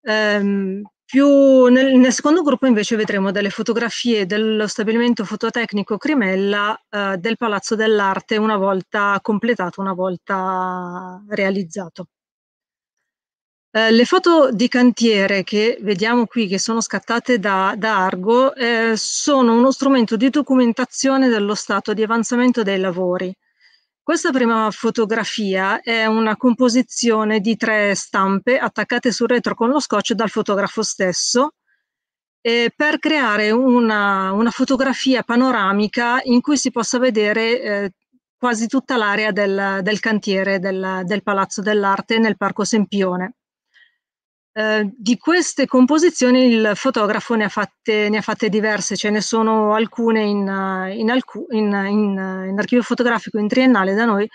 Ehm, nel, nel, secondo gruppo invece vedremo delle fotografie dello stabilimento fototecnico Crimella eh, del Palazzo dell'Arte una volta completato, una volta realizzato. Eh, le foto di cantiere che vediamo qui, che sono scattate da, da Argo, eh, sono uno strumento di documentazione dello stato di avanzamento dei lavori. Questa prima fotografia è una composizione di tre stampe attaccate sul retro con lo scotch dal fotografo stesso eh, per creare una, una, fotografia panoramica in cui si possa vedere eh, quasi tutta l'area del, del cantiere del, del Palazzo dell'Arte nel Parco Sempione. Eh, di queste composizioni il fotografo ne ha, fatte, ne ha, fatte, diverse, ce ne sono alcune in, in, alcu in, in, archivio fotografico in triennale da noi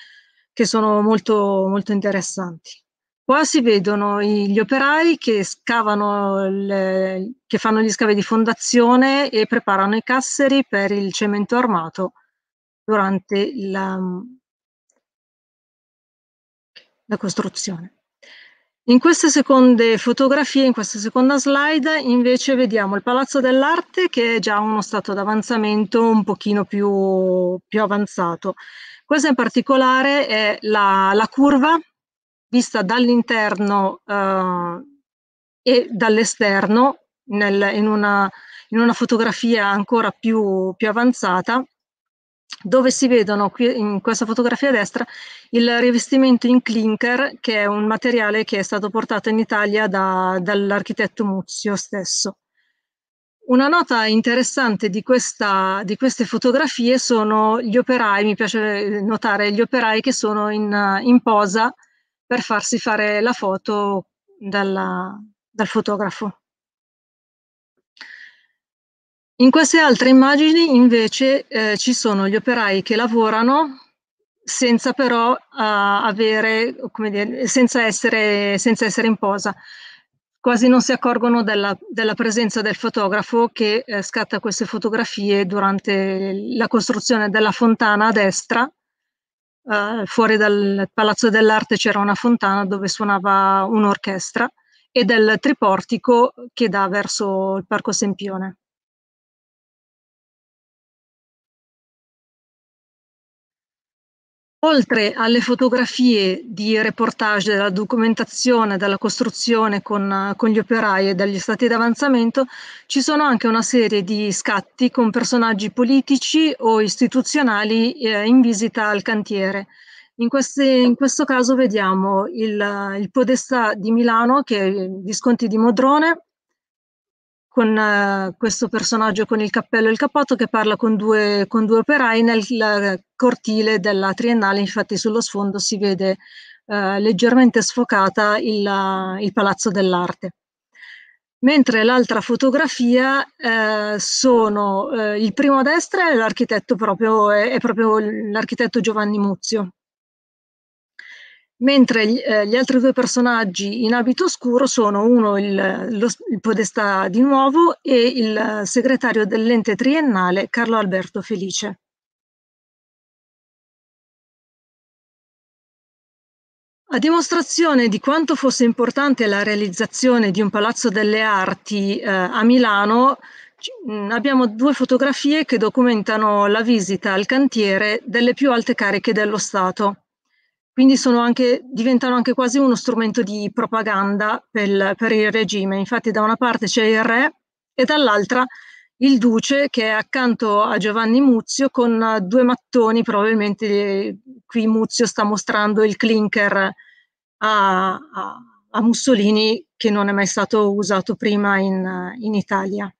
che sono molto, molto interessanti. Qua si vedono gli operai che scavano, le, che fanno gli scavi di fondazione e preparano i casseri per il cemento armato durante la, la costruzione. In queste seconde fotografie, in questa seconda slide, invece vediamo il Palazzo dell'Arte che è già uno stato d'avanzamento un pochino più, più, avanzato. Questa in particolare è la, la curva vista dall'interno eh, e dall'esterno in, in, una, fotografia ancora più, più avanzata dove si vedono qui in questa fotografia a destra il rivestimento in clinker, che è un materiale che è stato portato in Italia da, dall'architetto Muzio stesso. Una nota interessante di, questa, di, queste fotografie sono gli operai, mi piace notare gli operai che sono in, in posa per farsi fare la foto dalla, dal fotografo. In queste altre immagini invece eh, ci sono gli operai che lavorano senza però uh, avere, come dire, senza essere, senza essere in posa. Quasi non si accorgono della, della presenza del fotografo che eh, scatta queste fotografie durante la costruzione della fontana a destra. Uh, fuori dal Palazzo dell'Arte c'era una fontana dove suonava un'orchestra e del triportico che dà verso il Parco Sempione. Oltre alle fotografie di reportage della documentazione, della costruzione con, con, gli operai e degli stati d'avanzamento, ci sono anche una serie di scatti con personaggi politici o istituzionali eh, in visita al cantiere. In, queste, in, questo caso vediamo il, il Podestà di Milano, che è Visconti di Modrone, con uh, questo personaggio con il cappello e il cappotto che parla con due, con due operai nel cortile della Triennale, infatti sullo sfondo si vede uh, leggermente sfocata il, uh, il Palazzo dell'Arte. Mentre l'altra fotografia eh, sono il primo a destra è l'architetto proprio, è, è proprio l'architetto Giovanni Muzio, mentre gli, eh, gli, altri due personaggi in abito scuro sono uno il, lo, il podestà di nuovo e il segretario dell'ente triennale Carlo Alberto Felice. A dimostrazione di quanto fosse importante la realizzazione di un Palazzo delle Arti eh, a Milano, abbiamo due fotografie che documentano la visita al cantiere delle più alte cariche dello Stato. Quindi anche, diventano anche quasi uno strumento di propaganda per, per il regime. Infatti da una parte c'è il re e dall'altra il duce che è accanto a Giovanni Muzio con due mattoni, probabilmente qui Muzio sta mostrando il clinker a, a, a Mussolini che non è mai stato usato prima in, in Italia.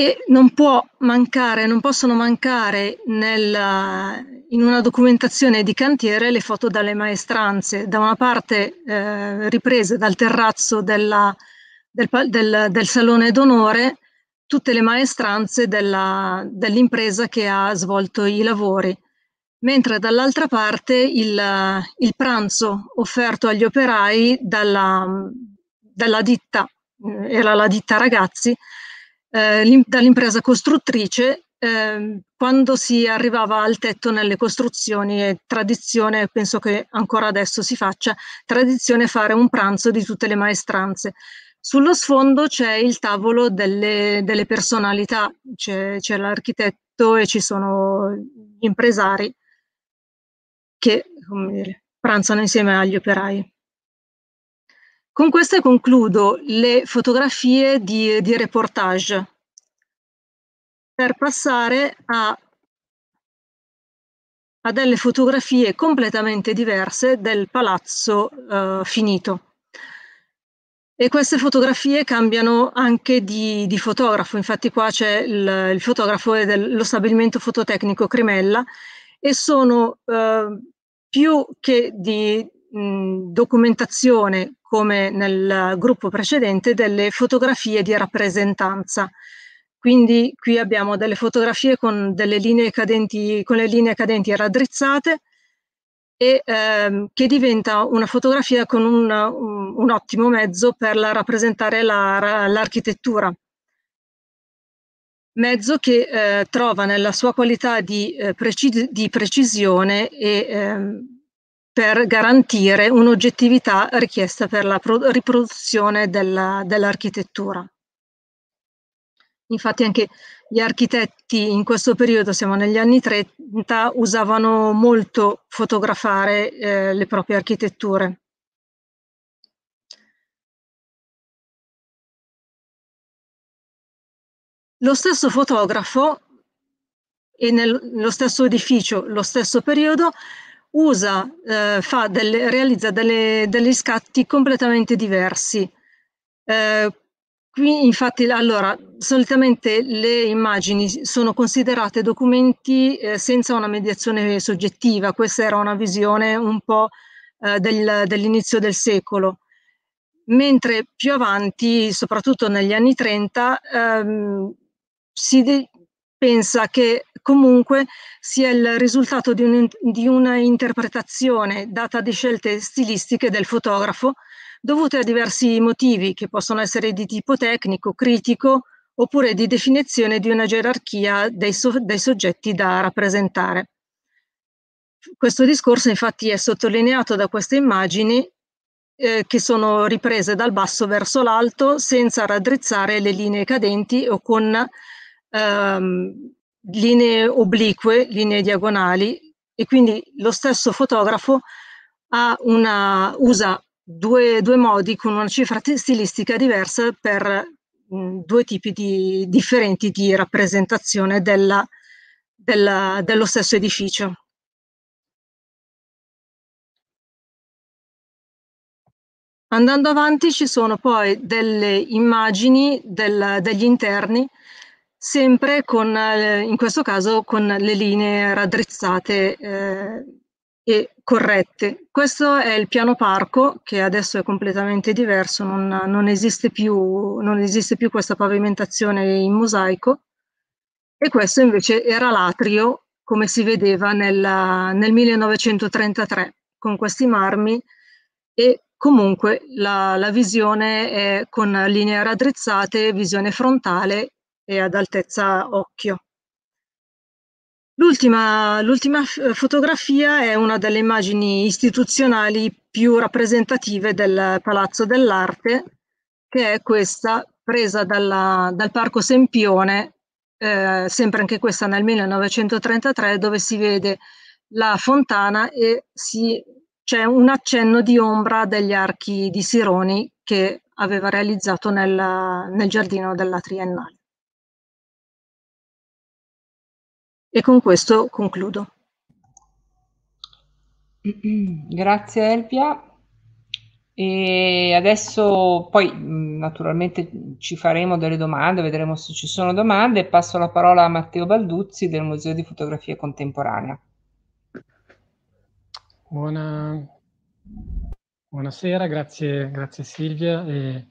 E non può mancare, non possono mancare nel, in una documentazione di cantiere le foto dalle maestranze, da una parte eh, riprese dal terrazzo della, del, del, del, salone d'onore, tutte le maestranze della, dell'impresa che ha svolto i lavori, mentre dall'altra parte il, il, pranzo offerto agli operai dalla, dalla ditta, eh, era la ditta Ragazzi, eh, dall'impresa costruttrice eh, quando si arrivava al tetto nelle costruzioni è tradizione, penso che ancora adesso si faccia, tradizione fare un pranzo di tutte le maestranze. Sullo sfondo c'è il tavolo delle, delle personalità, c'è, c'è l'architetto e ci sono gli impresari che dire, pranzano insieme agli operai. Con queste concludo le fotografie di, di reportage per passare a, a, delle fotografie completamente diverse del palazzo eh, finito. E queste fotografie cambiano anche di, di fotografo, infatti qua c'è il, il, fotografo dello stabilimento fototecnico Crimella e sono eh, più che di documentazione come nel gruppo precedente, delle fotografie di rappresentanza. Quindi qui abbiamo delle fotografie con, delle linee cadenti, con le linee cadenti raddrizzate e ehm, che diventa una fotografia con un, un, un ottimo mezzo per la, rappresentare l'architettura. La, mezzo che eh, trova nella sua qualità di, eh, preci di precisione e ehm, per garantire un'oggettività richiesta per la riproduzione dell'architettura. Infatti anche gli architetti in questo periodo, siamo negli anni 30, usavano molto fotografare eh, le proprie architetture. Lo stesso fotografo e nello stesso edificio, lo stesso periodo, usa, eh, delle, realizza delle, degli scatti completamente diversi. Eh, qui infatti, allora, solitamente le immagini sono considerate documenti eh, senza una mediazione soggettiva, questa era una visione un po' eh, del, dell'inizio del secolo mentre più avanti, soprattutto negli anni 30, ehm, si pensa che comunque sia il risultato di, un, di una interpretazione data di scelte stilistiche del fotografo dovute a diversi motivi che possono essere di tipo tecnico, critico oppure di definizione di una gerarchia dei, so, dei soggetti da rappresentare. Questo discorso infatti è sottolineato da queste immagini eh, che sono riprese dal basso verso l'alto senza raddrizzare le linee cadenti o con ehm, linee oblique, linee diagonali e quindi lo stesso fotografo una, usa due, due, modi con una cifra stilistica diversa per mh, due tipi di, differenti di rappresentazione della, della, dello stesso edificio. Andando avanti ci sono poi delle immagini del, degli interni, sempre con, eh, in questo caso con le linee raddrizzate eh, e corrette. Questo è il piano parco che adesso è completamente diverso, non, non, esiste, più, non esiste più questa pavimentazione in mosaico e questo invece era l'atrio come si vedeva nel, nel 1933 con questi marmi e Comunque la, la visione è con linee raddrizzate, visione frontale e ad altezza occhio. L'ultima, l'ultima fotografia è una delle immagini istituzionali più rappresentative del Palazzo dell'Arte, che è questa presa dalla, dal Parco Sempione, eh, sempre anche questa nel 1933, dove si vede la fontana e si c'è un accenno di ombra degli archi di Sironi che aveva realizzato nel, nel giardino della Triennale. E con questo concludo. Grazie Elvia. E adesso poi naturalmente ci faremo delle domande, vedremo se ci sono domande. Passo la parola a Matteo Balduzzi del Museo di Fotografia Contemporanea. Buona... Buonasera, grazie, grazie Silvia e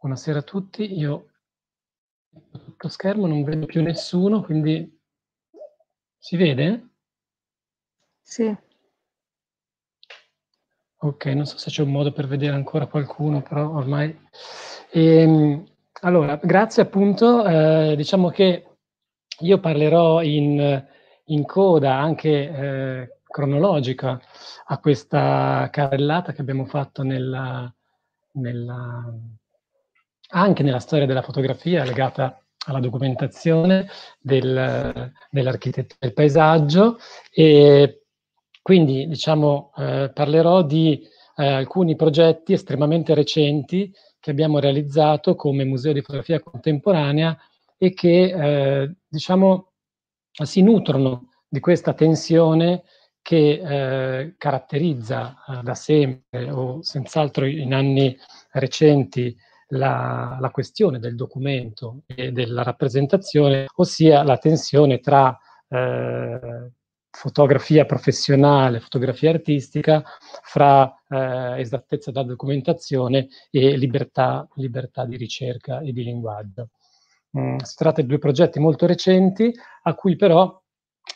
buonasera a tutti. Io tutto schermo non vedo più nessuno, quindi si vede? Sì. Ok, non so se c'è un modo per vedere ancora qualcuno, però ormai... Ehm, allora, grazie appunto. Eh, diciamo che io parlerò in, in coda anche eh, cronologica a questa carrellata che abbiamo fatto nella, nella, anche nella storia della fotografia legata alla documentazione del, dell'architettura del paesaggio e quindi diciamo eh, parlerò di eh, alcuni progetti estremamente recenti che abbiamo realizzato come Museo di Fotografia Contemporanea e che eh, diciamo si nutrono di questa tensione che eh, caratterizza eh, da sempre o senz'altro in anni recenti la, la, questione del documento e della rappresentazione, ossia la tensione tra eh, fotografia professionale, fotografia artistica, fra eh, esattezza da documentazione e libertà, libertà di ricerca e di linguaggio. Mm, si tratta di due progetti molto recenti a cui però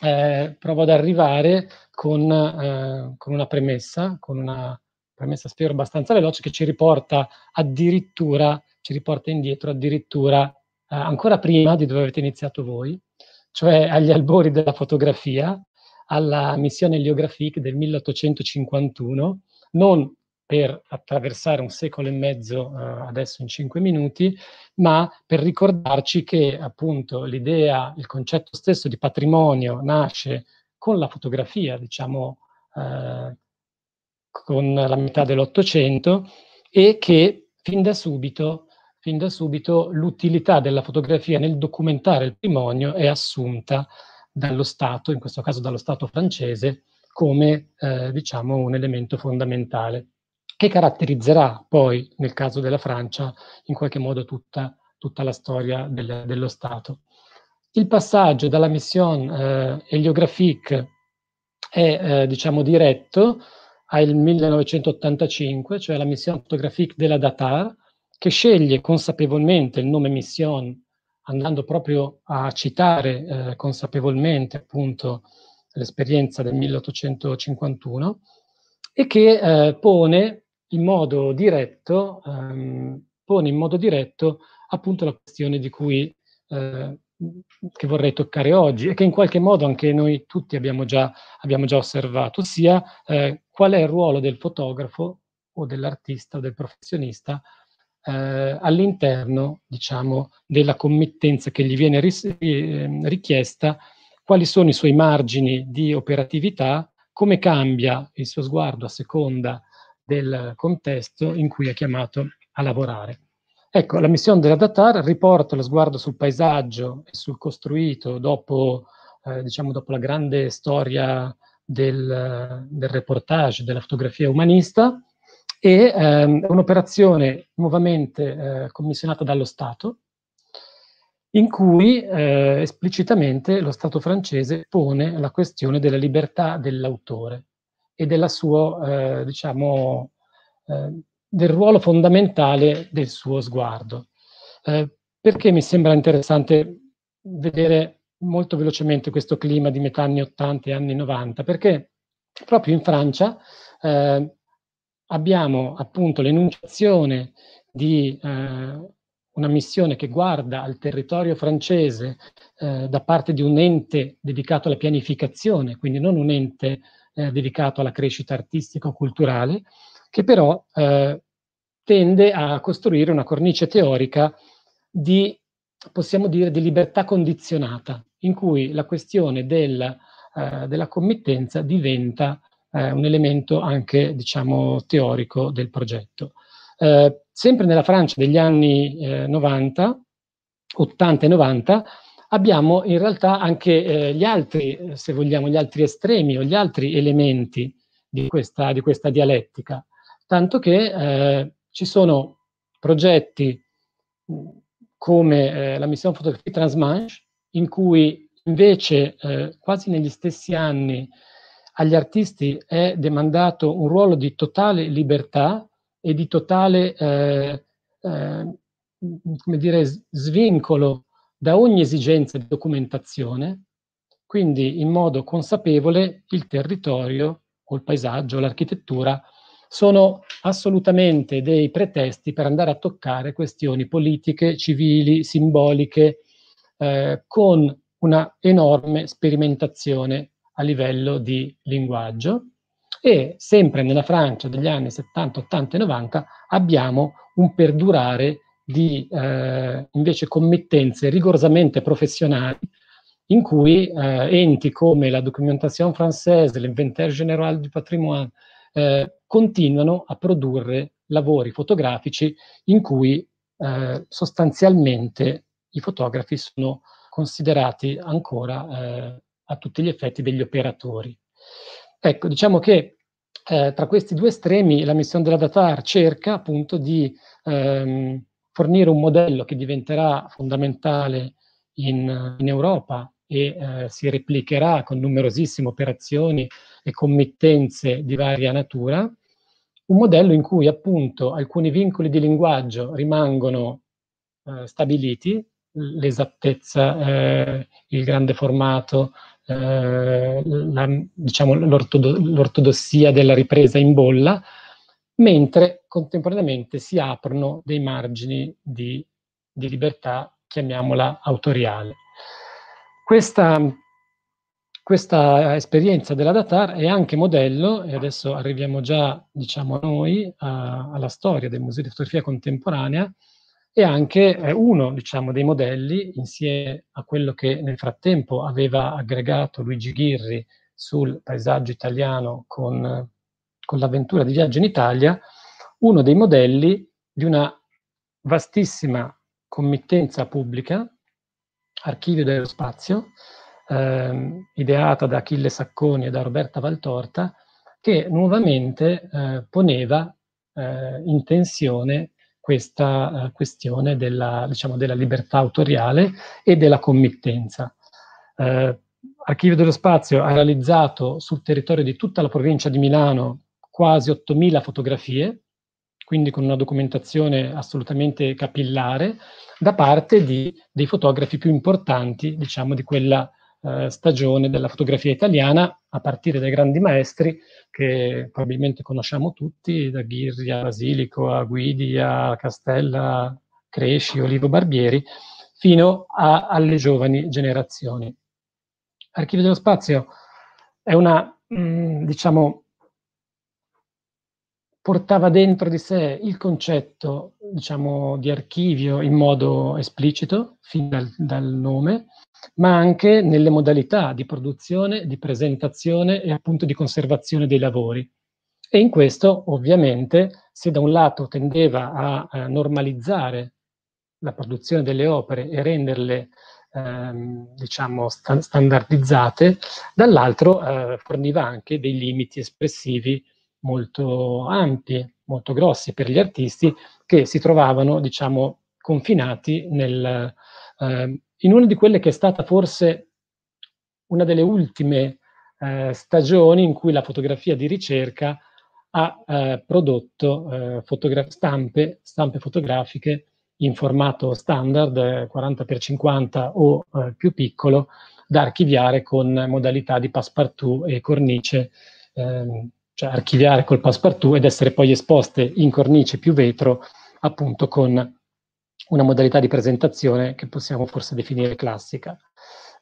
eh, provo ad arrivare con, eh, con, una premessa, con una premessa spero abbastanza veloce, che ci riporta addirittura, ci riporta indietro addirittura eh, ancora prima di dove avete iniziato voi, cioè agli albori della fotografia, alla missione Heliographique del 1851, non per attraversare un secolo e mezzo uh, adesso in cinque minuti, ma per ricordarci che appunto l'idea, il concetto stesso di patrimonio nasce con la fotografia, diciamo, uh, con la metà dell'Ottocento e che fin da subito, subito l'utilità della fotografia nel documentare il patrimonio è assunta dallo Stato, in questo caso dallo Stato francese, come eh, diciamo un elemento fondamentale che caratterizzerà poi, nel caso della Francia, in qualche modo tutta, tutta la storia del, dello Stato. Il passaggio dalla mission eh, heliographique è, eh, diciamo, diretto al 1985, cioè la mission photographique della Datar, che sceglie consapevolmente il nome mission, andando proprio a citare eh, consapevolmente appunto l'esperienza del 1851, e che eh, pone in modo diretto, ehm, pone in modo diretto appunto la questione di cui eh, che vorrei toccare oggi e che in qualche modo anche noi tutti abbiamo già, abbiamo già osservato, ossia eh, qual è il ruolo del fotografo o dell'artista o del professionista eh, all'interno, diciamo, della committenza che gli viene ris- ehm, richiesta, quali sono i suoi margini di operatività, come cambia il suo sguardo a seconda del contesto in cui è chiamato a lavorare. Ecco, la missione della Datar riporta lo sguardo sul paesaggio e sul costruito dopo, eh, diciamo, dopo la grande storia del, del reportage, della fotografia umanista, e ehm, un'operazione nuovamente eh, commissionata dallo Stato, in cui eh, esplicitamente lo Stato francese pone la questione della libertà dell'autore e sua, eh, diciamo, eh, del ruolo fondamentale del suo sguardo. Eh, perché mi sembra interessante vedere molto velocemente questo clima di metà anni 80 e anni 90? Perché proprio in Francia eh, abbiamo appunto l'enunciazione di eh, una missione che guarda al territorio francese eh, da parte di un ente dedicato alla pianificazione, quindi non un ente eh, dedicato alla crescita artistica o culturale, che però eh, tende a costruire una cornice teorica di, possiamo dire, di libertà condizionata, in cui la questione del, eh, della committenza diventa eh, un elemento anche, diciamo, teorico del progetto. Eh, sempre nella Francia degli anni 90, eh, 80 e 90, abbiamo in realtà anche eh, gli altri, se vogliamo, gli altri estremi o gli altri elementi di questa, di questa dialettica, tanto che eh, ci sono progetti come eh, la missione fotografia Transmanche, in cui invece eh, quasi negli stessi anni agli artisti è demandato un ruolo di totale libertà e di totale eh, eh, come dire, svincolo da ogni esigenza di documentazione, quindi in modo consapevole il territorio o il paesaggio, l'architettura sono assolutamente dei pretesti per andare a toccare questioni politiche, civili, simboliche, eh, con una enorme sperimentazione a livello di linguaggio. E sempre nella Francia degli anni 70, 80 e 90 abbiamo un perdurare di eh, invece committenze rigorosamente professionali in cui eh, enti come la Documentation Française, l'Inventaire Général du Patrimoine eh, continuano a produrre lavori fotografici in cui eh, sostanzialmente i fotografi sono considerati ancora eh, a tutti gli effetti degli operatori. Ecco, diciamo che eh, tra questi due estremi la missione della Datar cerca appunto di ehm, fornire un modello che diventerà fondamentale in, in Europa e eh, si replicherà con numerosissime operazioni e committenze di varia natura, un modello in cui appunto alcuni vincoli di linguaggio rimangono eh, stabiliti, l'esattezza, eh, il grande formato, eh, la, diciamo, l'ortodo- l'ortodossia della ripresa in bolla, mentre contemporaneamente si aprono dei margini di, di libertà, chiamiamola autoriale. Questa, questa, esperienza della Datar è anche modello, e adesso arriviamo già, diciamo, a noi, a, alla storia del Museo di Fotografia Contemporanea, e anche eh, uno diciamo, dei modelli, insieme a quello che nel frattempo aveva aggregato Luigi Ghirri sul paesaggio italiano con, con l'avventura di viaggio in Italia, uno dei modelli di una vastissima committenza pubblica, Archivio dello Spazio, eh, ideata da Achille Sacconi e da Roberta Valtorta, che nuovamente eh, poneva eh, in tensione questa uh, questione della, diciamo, della, libertà autoriale e della committenza. Uh, Archivio dello Spazio ha realizzato sul territorio di tutta la provincia di Milano quasi 8.000 fotografie, quindi con una documentazione assolutamente capillare, da parte di, dei fotografi più importanti, diciamo, di quella eh, stagione della fotografia italiana, a partire dai grandi maestri che probabilmente conosciamo tutti, da Ghirri a Basilico, a Guidi, a Castella, Cresci, Olivo Barbieri, fino a, alle giovani generazioni. Archivio dello Spazio è una, mh, mm, diciamo, portava dentro di sé il concetto, diciamo, di archivio in modo esplicito, fin dal, dal nome, ma anche nelle modalità di produzione, di presentazione e appunto di conservazione dei lavori. E in questo, ovviamente, se da un lato tendeva a, a normalizzare la produzione delle opere e renderle ehm, diciamo sta- standardizzate, dall'altro eh, forniva anche dei limiti espressivi molto ampi, molto grossi per gli artisti che si trovavano, diciamo, confinati nel, eh, in una di quelle che è stata forse una delle ultime eh, stagioni in cui la fotografia di ricerca ha eh, prodotto eh, fotogra- stampe, stampe fotografiche in formato standard 40x50 eh, o eh, più piccolo da archiviare con modalità di passepartout e cornice ehm, cioè archiviare col passepartout ed essere poi esposte in cornice più vetro, appunto con una modalità di presentazione che possiamo forse definire classica.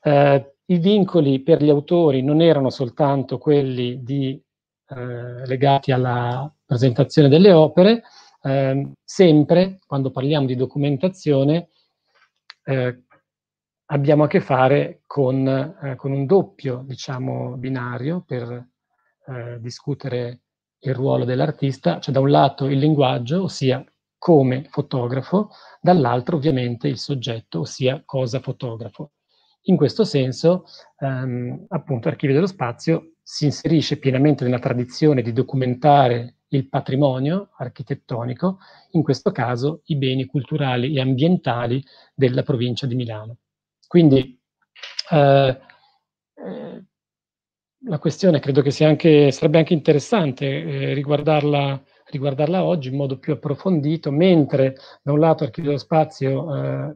Eh, I vincoli per gli autori non erano soltanto quelli di, eh, legati alla presentazione delle opere, eh, sempre quando parliamo di documentazione eh, abbiamo a che fare con, eh, con un doppio diciamo, binario per eh, discutere il ruolo dell'artista, cioè da un lato il linguaggio, ossia come fotografo, dall'altro ovviamente il soggetto, ossia cosa fotografo. In questo senso, ehm, appunto, Archivio dello Spazio si inserisce pienamente nella tradizione di documentare il patrimonio architettonico, in questo caso i beni culturali e ambientali della provincia di Milano. Quindi eh, eh, la questione credo che sia anche, sarebbe anche interessante eh, riguardarla, riguardarla, oggi in modo più approfondito, mentre da un lato Archivio dello Spazio eh,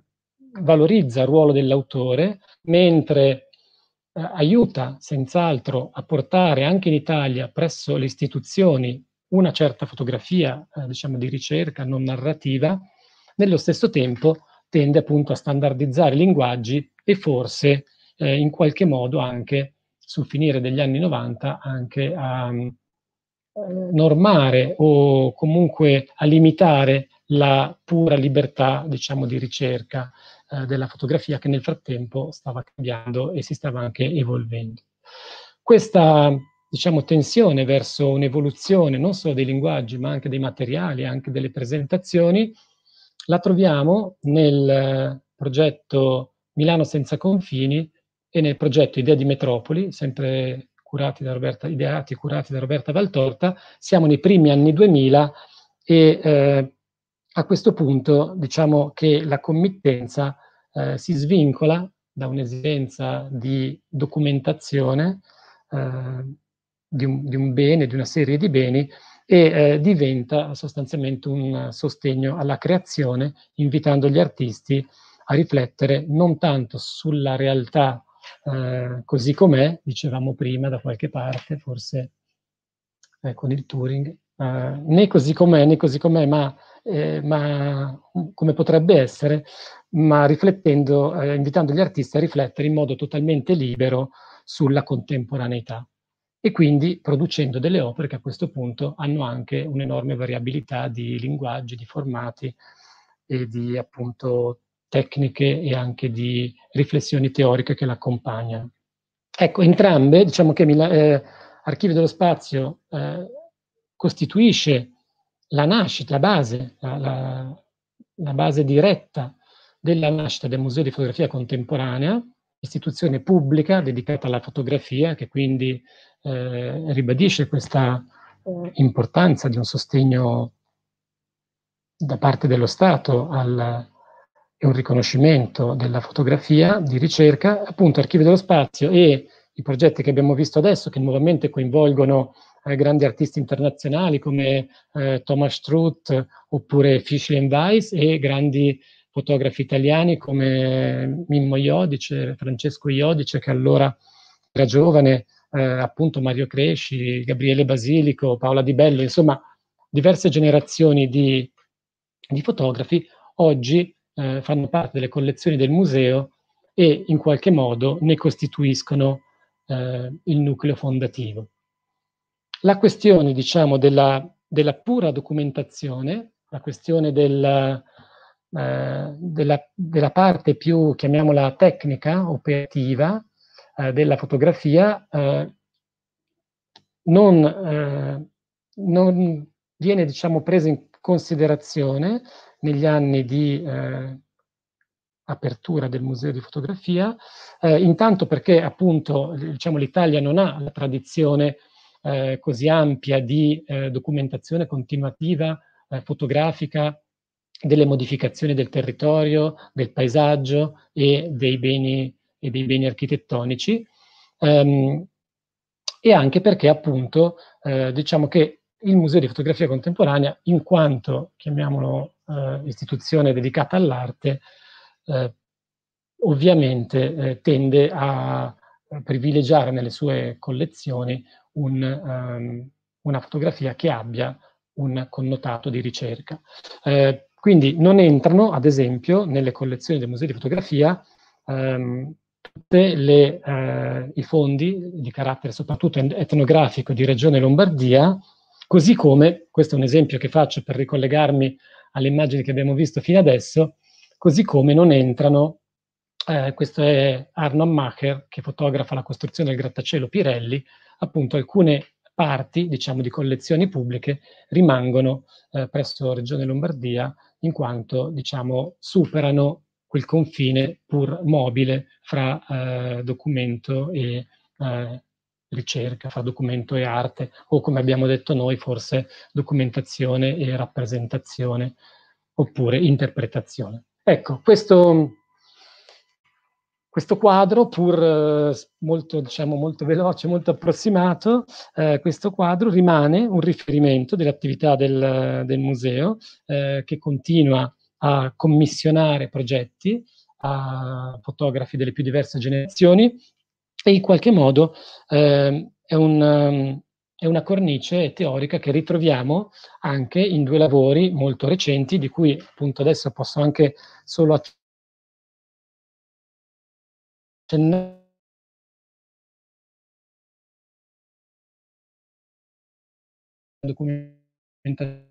valorizza il ruolo dell'autore, mentre eh, aiuta senz'altro a portare anche in Italia presso le istituzioni una certa fotografia, eh, diciamo, di ricerca non narrativa, nello stesso tempo tende appunto a standardizzare i linguaggi e forse eh, in qualche modo anche sul finire degli anni 90 anche a normare o comunque a limitare la pura libertà, diciamo, di ricerca eh, della fotografia che nel frattempo stava cambiando e si stava anche evolvendo. Questa, diciamo, tensione verso un'evoluzione non solo dei linguaggi, ma anche dei materiali, anche delle presentazioni, la troviamo nel progetto Milano senza confini, e nel progetto Idea di Metropoli, sempre curati da Roberta, ideati e curati da Roberta Valtorta, siamo nei primi anni 2000 e eh, a questo punto diciamo che la committenza eh, si svincola da un'esigenza di documentazione eh, di, un, di, un, bene, di una serie di beni e eh, diventa sostanzialmente un sostegno alla creazione, invitando gli artisti a riflettere non tanto sulla realtà eh, così com'è, dicevamo prima da qualche parte, forse eh, con il Turing, eh, né così com'è, né così com'è, ma, eh, ma come potrebbe essere, ma riflettendo, eh, invitando gli artisti a riflettere in modo totalmente libero sulla contemporaneità. E quindi producendo delle opere che a questo punto hanno anche un'enorme variabilità di linguaggi, di formati e di appunto tecniche e anche di riflessioni teoriche che l'accompagnano. Ecco, entrambe, diciamo che Mila- eh, Archivio dello Spazio eh, costituisce la nascita, la base, la, la, la, base diretta della nascita del Museo di Fotografia Contemporanea, istituzione pubblica dedicata alla fotografia, che quindi eh, ribadisce questa eh, importanza di un sostegno da parte dello Stato al, e un riconoscimento della fotografia di ricerca, appunto Archivio dello Spazio e i progetti che abbiamo visto adesso, che nuovamente coinvolgono eh, grandi artisti internazionali come eh, Thomas Struth oppure Fischl Weiss e grandi fotografi italiani come Mimmo Iodice, Francesco Iodice, che allora era giovane, eh, appunto Mario Cresci, Gabriele Basilico, Paola Di Bello, insomma diverse generazioni di, di fotografi oggi eh, fanno parte delle collezioni del museo e in qualche modo ne costituiscono eh, il nucleo fondativo. La questione, diciamo, della della pura documentazione, la questione del, eh, della, della, parte più, chiamiamola tecnica, operativa, eh, della fotografia, eh, non, eh, non, viene diciamo, presa in considerazione negli anni di eh, apertura del Museo di Fotografia, eh, intanto perché appunto diciamo, l'Italia non ha la tradizione eh, così ampia di eh, documentazione continuativa eh, fotografica delle modificazioni del territorio, del paesaggio e dei beni, e dei beni architettonici, ehm, e anche perché appunto eh, diciamo che il Museo di Fotografia Contemporanea, in quanto, chiamiamolo, eh, istituzione dedicata all'arte, eh, ovviamente eh, tende a privilegiare nelle sue collezioni un, um, una fotografia che abbia un connotato di ricerca. Eh, quindi non entrano, ad esempio, nelle collezioni del Museo di Fotografia ehm, tutti eh, i fondi di carattere soprattutto etnografico di Regione Lombardia, così come, questo è un esempio che faccio per ricollegarmi alle immagini che abbiamo visto fino adesso, così come non entrano, eh, questo è Arno Macher che fotografa la costruzione del grattacielo Pirelli, appunto alcune parti, diciamo, di collezioni pubbliche rimangono eh, presso Regione Lombardia in quanto, diciamo, superano quel confine pur mobile fra eh, documento e eh, ricerca, fra documento e arte, o come abbiamo detto noi, forse documentazione e rappresentazione, oppure interpretazione. Ecco, questo, questo quadro, pur eh, molto, diciamo, molto veloce, molto approssimato, eh, questo quadro rimane un riferimento dell'attività del, del museo, eh, che continua a commissionare progetti a fotografi delle più diverse generazioni e in qualche modo eh, è, un, è una cornice teorica che ritroviamo anche in due lavori molto recenti, di cui appunto adesso posso anche solo accennare documentazione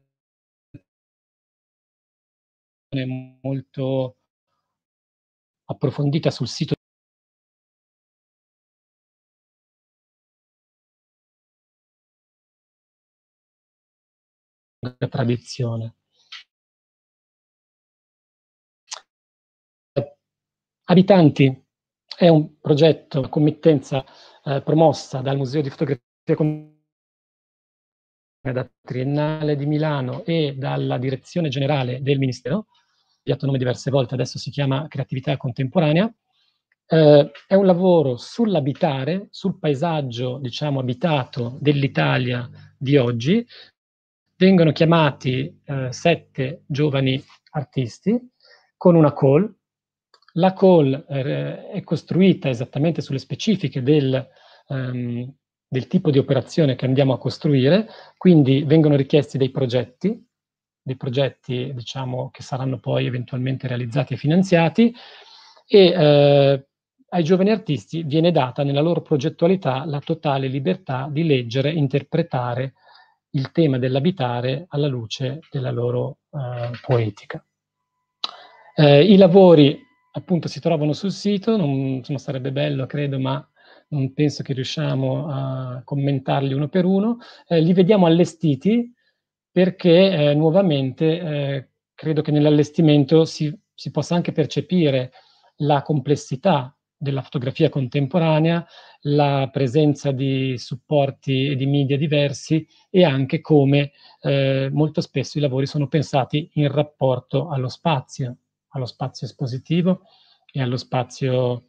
molto approfondita sul sito tradizione. Abitanti è un progetto, una committenza eh, promossa dal Museo di Fotografia da Triennale di Milano e dalla Direzione Generale del Ministero, cambiato nome diverse volte, adesso si chiama Creatività Contemporanea, eh, è un lavoro sull'abitare, sul paesaggio, diciamo, abitato dell'Italia di oggi, vengono chiamati eh, sette giovani artisti con una call. La call eh, è costruita esattamente sulle specifiche del, um, del tipo di operazione che andiamo a costruire, quindi vengono richiesti dei progetti, dei progetti diciamo, che saranno poi eventualmente realizzati e finanziati, e eh, ai giovani artisti viene data nella loro progettualità la totale libertà di leggere, interpretare il tema dell'abitare alla luce della loro eh, poetica. Eh, I lavori appunto si trovano sul sito, non, insomma, sarebbe bello credo, ma non penso che riusciamo a commentarli uno per uno. Eh, li vediamo allestiti perché eh, nuovamente eh, credo che nell'allestimento si, si possa anche percepire la complessità della fotografia contemporanea, la presenza di supporti e di media diversi e anche come eh, molto spesso i lavori sono pensati in rapporto allo spazio, allo spazio espositivo e allo spazio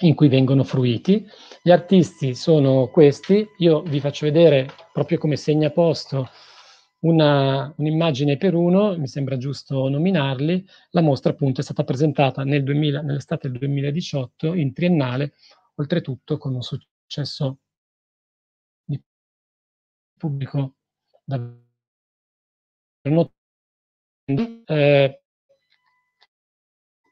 in cui vengono fruiti. Gli artisti sono questi, io vi faccio vedere proprio come segnaposto un'immagine per uno, mi sembra giusto nominarli, la mostra appunto è stata presentata nel 2000, nell'estate del 2018 in triennale, oltretutto con un successo di pubblico davvero eh,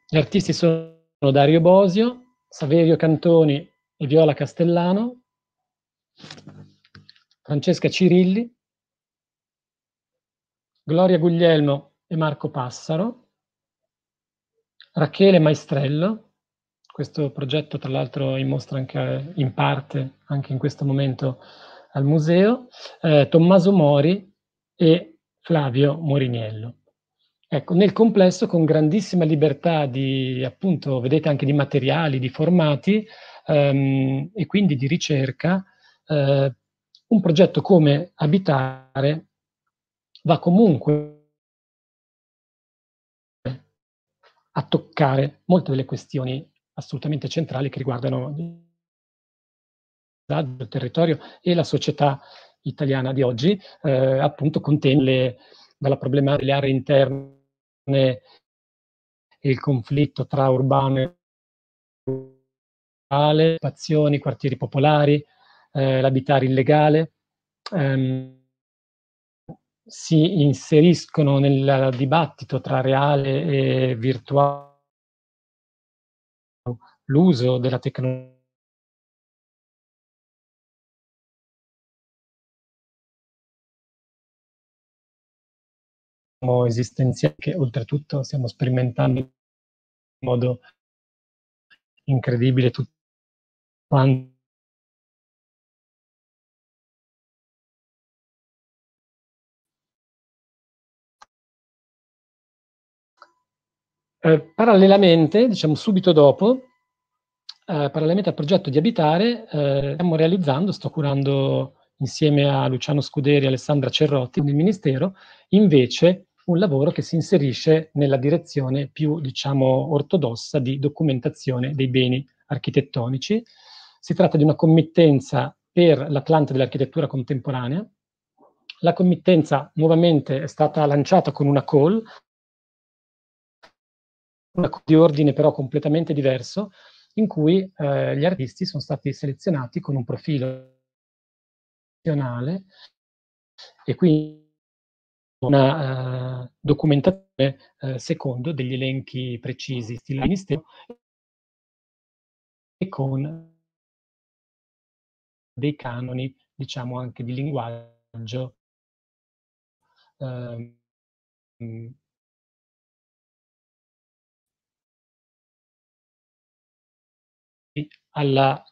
gli artisti sono Dario Bosio, Saverio Cantoni e Viola Castellano, Francesca Cirilli, Gloria Guglielmo e Marco Passaro, Rachele Maestrello, questo progetto tra l'altro in mostra anche in parte, anche in questo momento al museo, eh, Tommaso Mori e Flavio Moriniello. Ecco, nel complesso con grandissima libertà di, appunto, vedete anche di materiali, di formati ehm, e quindi di ricerca, eh, un progetto come Abitare va comunque a toccare molte delle questioni assolutamente centrali che riguardano il territorio e la società italiana di oggi, eh, appunto contiene dalla problematica delle aree interne e il conflitto tra urbano e rurale, azioni, quartieri popolari, eh, l'abitare illegale, ehm, si inseriscono nel dibattito tra reale e virtuale l'uso della tecnologia esistenziale che oltretutto stiamo sperimentando in modo incredibile tutto quanto Eh, parallelamente, diciamo subito dopo, eh, parallelamente al progetto di Abitare, eh, stiamo realizzando, sto curando insieme a Luciano Scuderi e Alessandra Cerrotti nel Ministero, invece un lavoro che si inserisce nella direzione più, diciamo, ortodossa di documentazione dei beni architettonici. Si tratta di una committenza per l'Atlante dell'architettura contemporanea. La committenza nuovamente è stata lanciata con una call di ordine però completamente diverso, in cui eh, gli artisti sono stati selezionati con un profilo nazionale e quindi una uh, documentazione uh, secondo degli elenchi precisi stile ministero e con dei canoni, diciamo anche di linguaggio uh, alla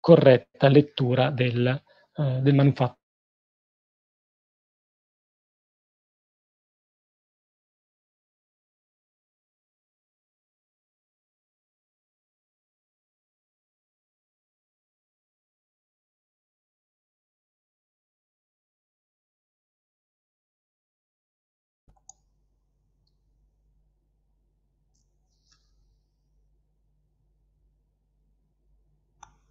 corretta lettura del, eh, del manufatto.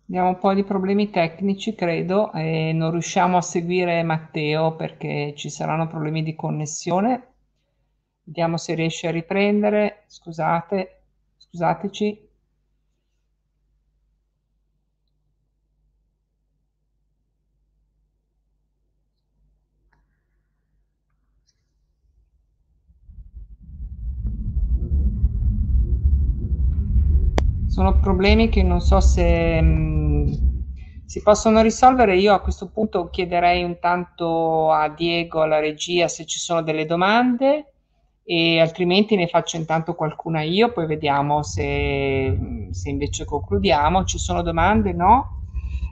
Abbiamo un po' di problemi tecnici, credo, e non riusciamo a seguire Matteo perché ci saranno problemi di connessione. Vediamo se riesce a riprendere. Scusate, scusateci. sono problemi che non so se mh, mm, si possono risolvere. Io a questo punto chiederei intanto a Diego, alla regia, se ci sono delle domande e altrimenti ne faccio intanto qualcuna io, poi vediamo se, se invece concludiamo. Ci sono domande? No?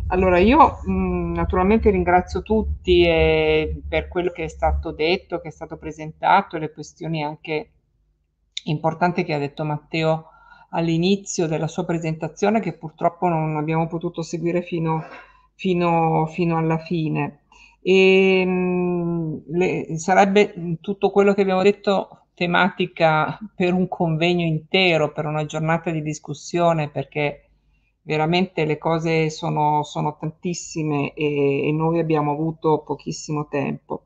Allora io mh, mm, naturalmente ringrazio tutti eh, per quello che è stato detto, che è stato presentato, le questioni anche importanti che ha detto Matteo all'inizio della sua presentazione che purtroppo non abbiamo potuto seguire fino, fino, fino alla fine. E, mh, le, sarebbe tutto quello che abbiamo detto tematica per un convegno intero, per una giornata di discussione, perché veramente le cose sono, sono tantissime e, e, noi abbiamo avuto pochissimo tempo.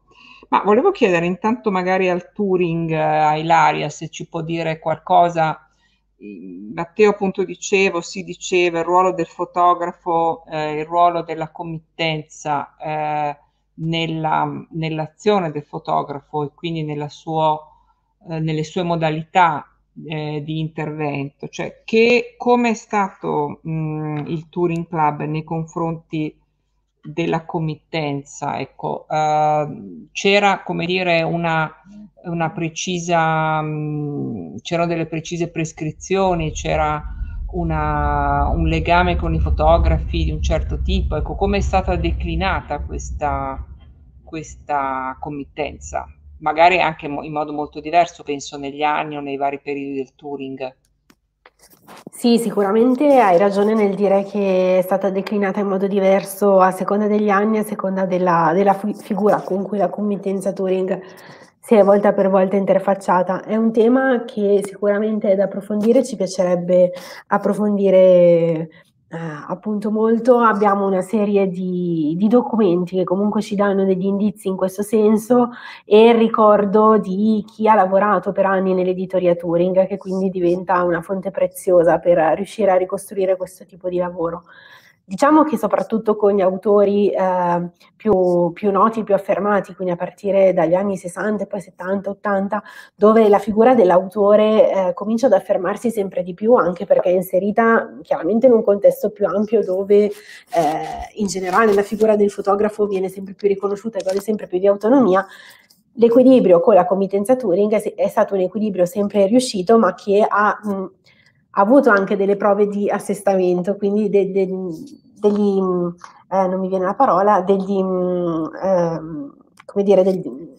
Ma volevo chiedere intanto magari al Turing, a Ilaria, se ci può dire qualcosa Matteo appunto dicevo, si diceva il ruolo del fotografo, eh, il ruolo della committenza eh, nella, nell'azione del fotografo e quindi suo, eh, nelle sue modalità eh, di intervento, cioè che, come è stato mh, il Touring Club nei confronti della committenza. Ecco, uh, c'era, come dire, una, una precisa, um, c'erano delle precise prescrizioni, c'era una, un legame con i fotografi di un certo tipo. Ecco, come è stata declinata questa, questa committenza? Magari anche in modo molto diverso, penso, negli anni o nei vari periodi del Turing. Sì, sicuramente hai ragione nel dire che è stata declinata in modo diverso a seconda degli anni, a seconda della, della figura con cui la committenza Turing si è volta per volta interfacciata. È un tema che sicuramente è da approfondire, ci piacerebbe approfondire eh, appunto molto, abbiamo una serie di, di, documenti che comunque ci danno degli indizi in questo senso e il ricordo di chi ha lavorato per anni nell'editoria Turing, che quindi diventa una fonte preziosa per riuscire a ricostruire questo tipo di lavoro. Diciamo che soprattutto con gli autori eh, più, più, noti, più affermati, quindi a partire dagli anni 60 e poi 70, 80, dove la figura dell'autore eh, comincia ad affermarsi sempre di più, anche perché è inserita chiaramente in un contesto più ampio dove eh, in generale la figura del fotografo viene sempre più riconosciuta e gode sempre più di autonomia, l'equilibrio con la committenza Turing è stato un equilibrio sempre riuscito, ma che ha mh, avuto anche delle prove di assestamento, quindi de, de, degli, eh, non mi viene la parola, degli, eh, come dire, degli,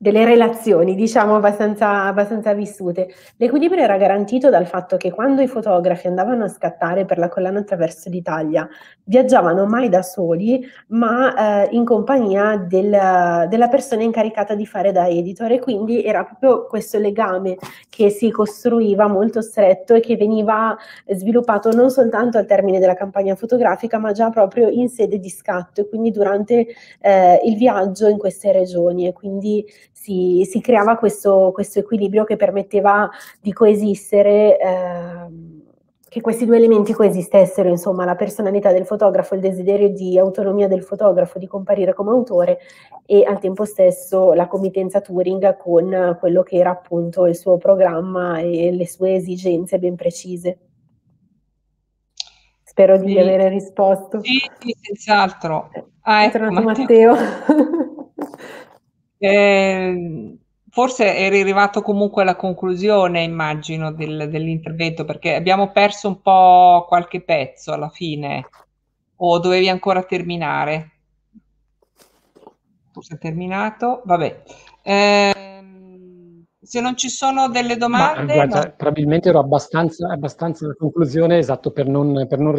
delle relazioni, diciamo, abbastanza, abbastanza vissute. L'equilibrio era garantito dal fatto che quando i fotografi andavano a scattare per la collana attraverso l'Italia, viaggiavano mai da soli, ma eh, in compagnia del, della persona incaricata di fare da editor e quindi era proprio questo legame che si costruiva molto stretto e che veniva sviluppato non soltanto al termine della campagna fotografica, ma già proprio in sede di scatto e quindi durante eh, il viaggio in queste regioni e quindi si, si creava questo, questo, equilibrio che permetteva di coesistere, eh, che questi due elementi coesistessero, insomma, la personalità del fotografo, il desiderio di autonomia del fotografo di comparire come autore e al tempo stesso la committenza Turing con quello che era appunto il suo programma e le sue esigenze ben precise. Spero sì. di aver risposto. Sì, sì senz'altro. Ah, ecco, Matteo. Matteo. Eh, forse eri arrivato comunque alla conclusione, immagino, del, dell'intervento, perché abbiamo perso un po' qualche pezzo alla fine, o dovevi ancora terminare? Forse è terminato, vabbè. Eh, se non ci sono delle domande... Ma, guarda, no. probabilmente ero abbastanza, abbastanza alla conclusione, esatto, per non, per non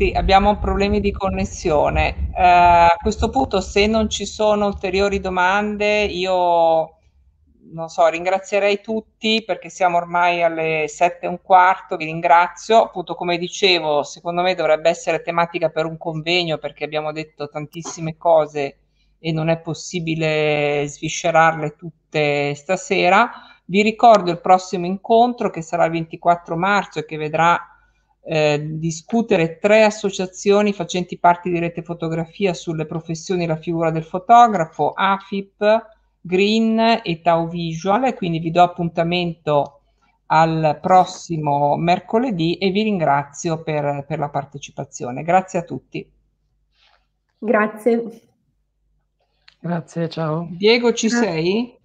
Sì, abbiamo problemi di connessione. Eh, a questo punto, se non ci sono ulteriori domande, io non so, ringrazierei tutti perché siamo ormai alle sette e un quarto, vi ringrazio. Appunto, come dicevo, secondo me dovrebbe essere tematica per un convegno perché abbiamo detto tantissime cose e non è possibile sviscerarle tutte stasera. Vi ricordo il prossimo incontro che sarà il 24 marzo e che vedrà eh, discutere tre associazioni facenti parte di Rete Fotografia sulle professioni e la figura del fotografo, AFIP, Green e Tau Visual, quindi vi do appuntamento al prossimo mercoledì e vi ringrazio per, per la partecipazione. Grazie a tutti. Grazie. Grazie, ciao. Diego, ci sei?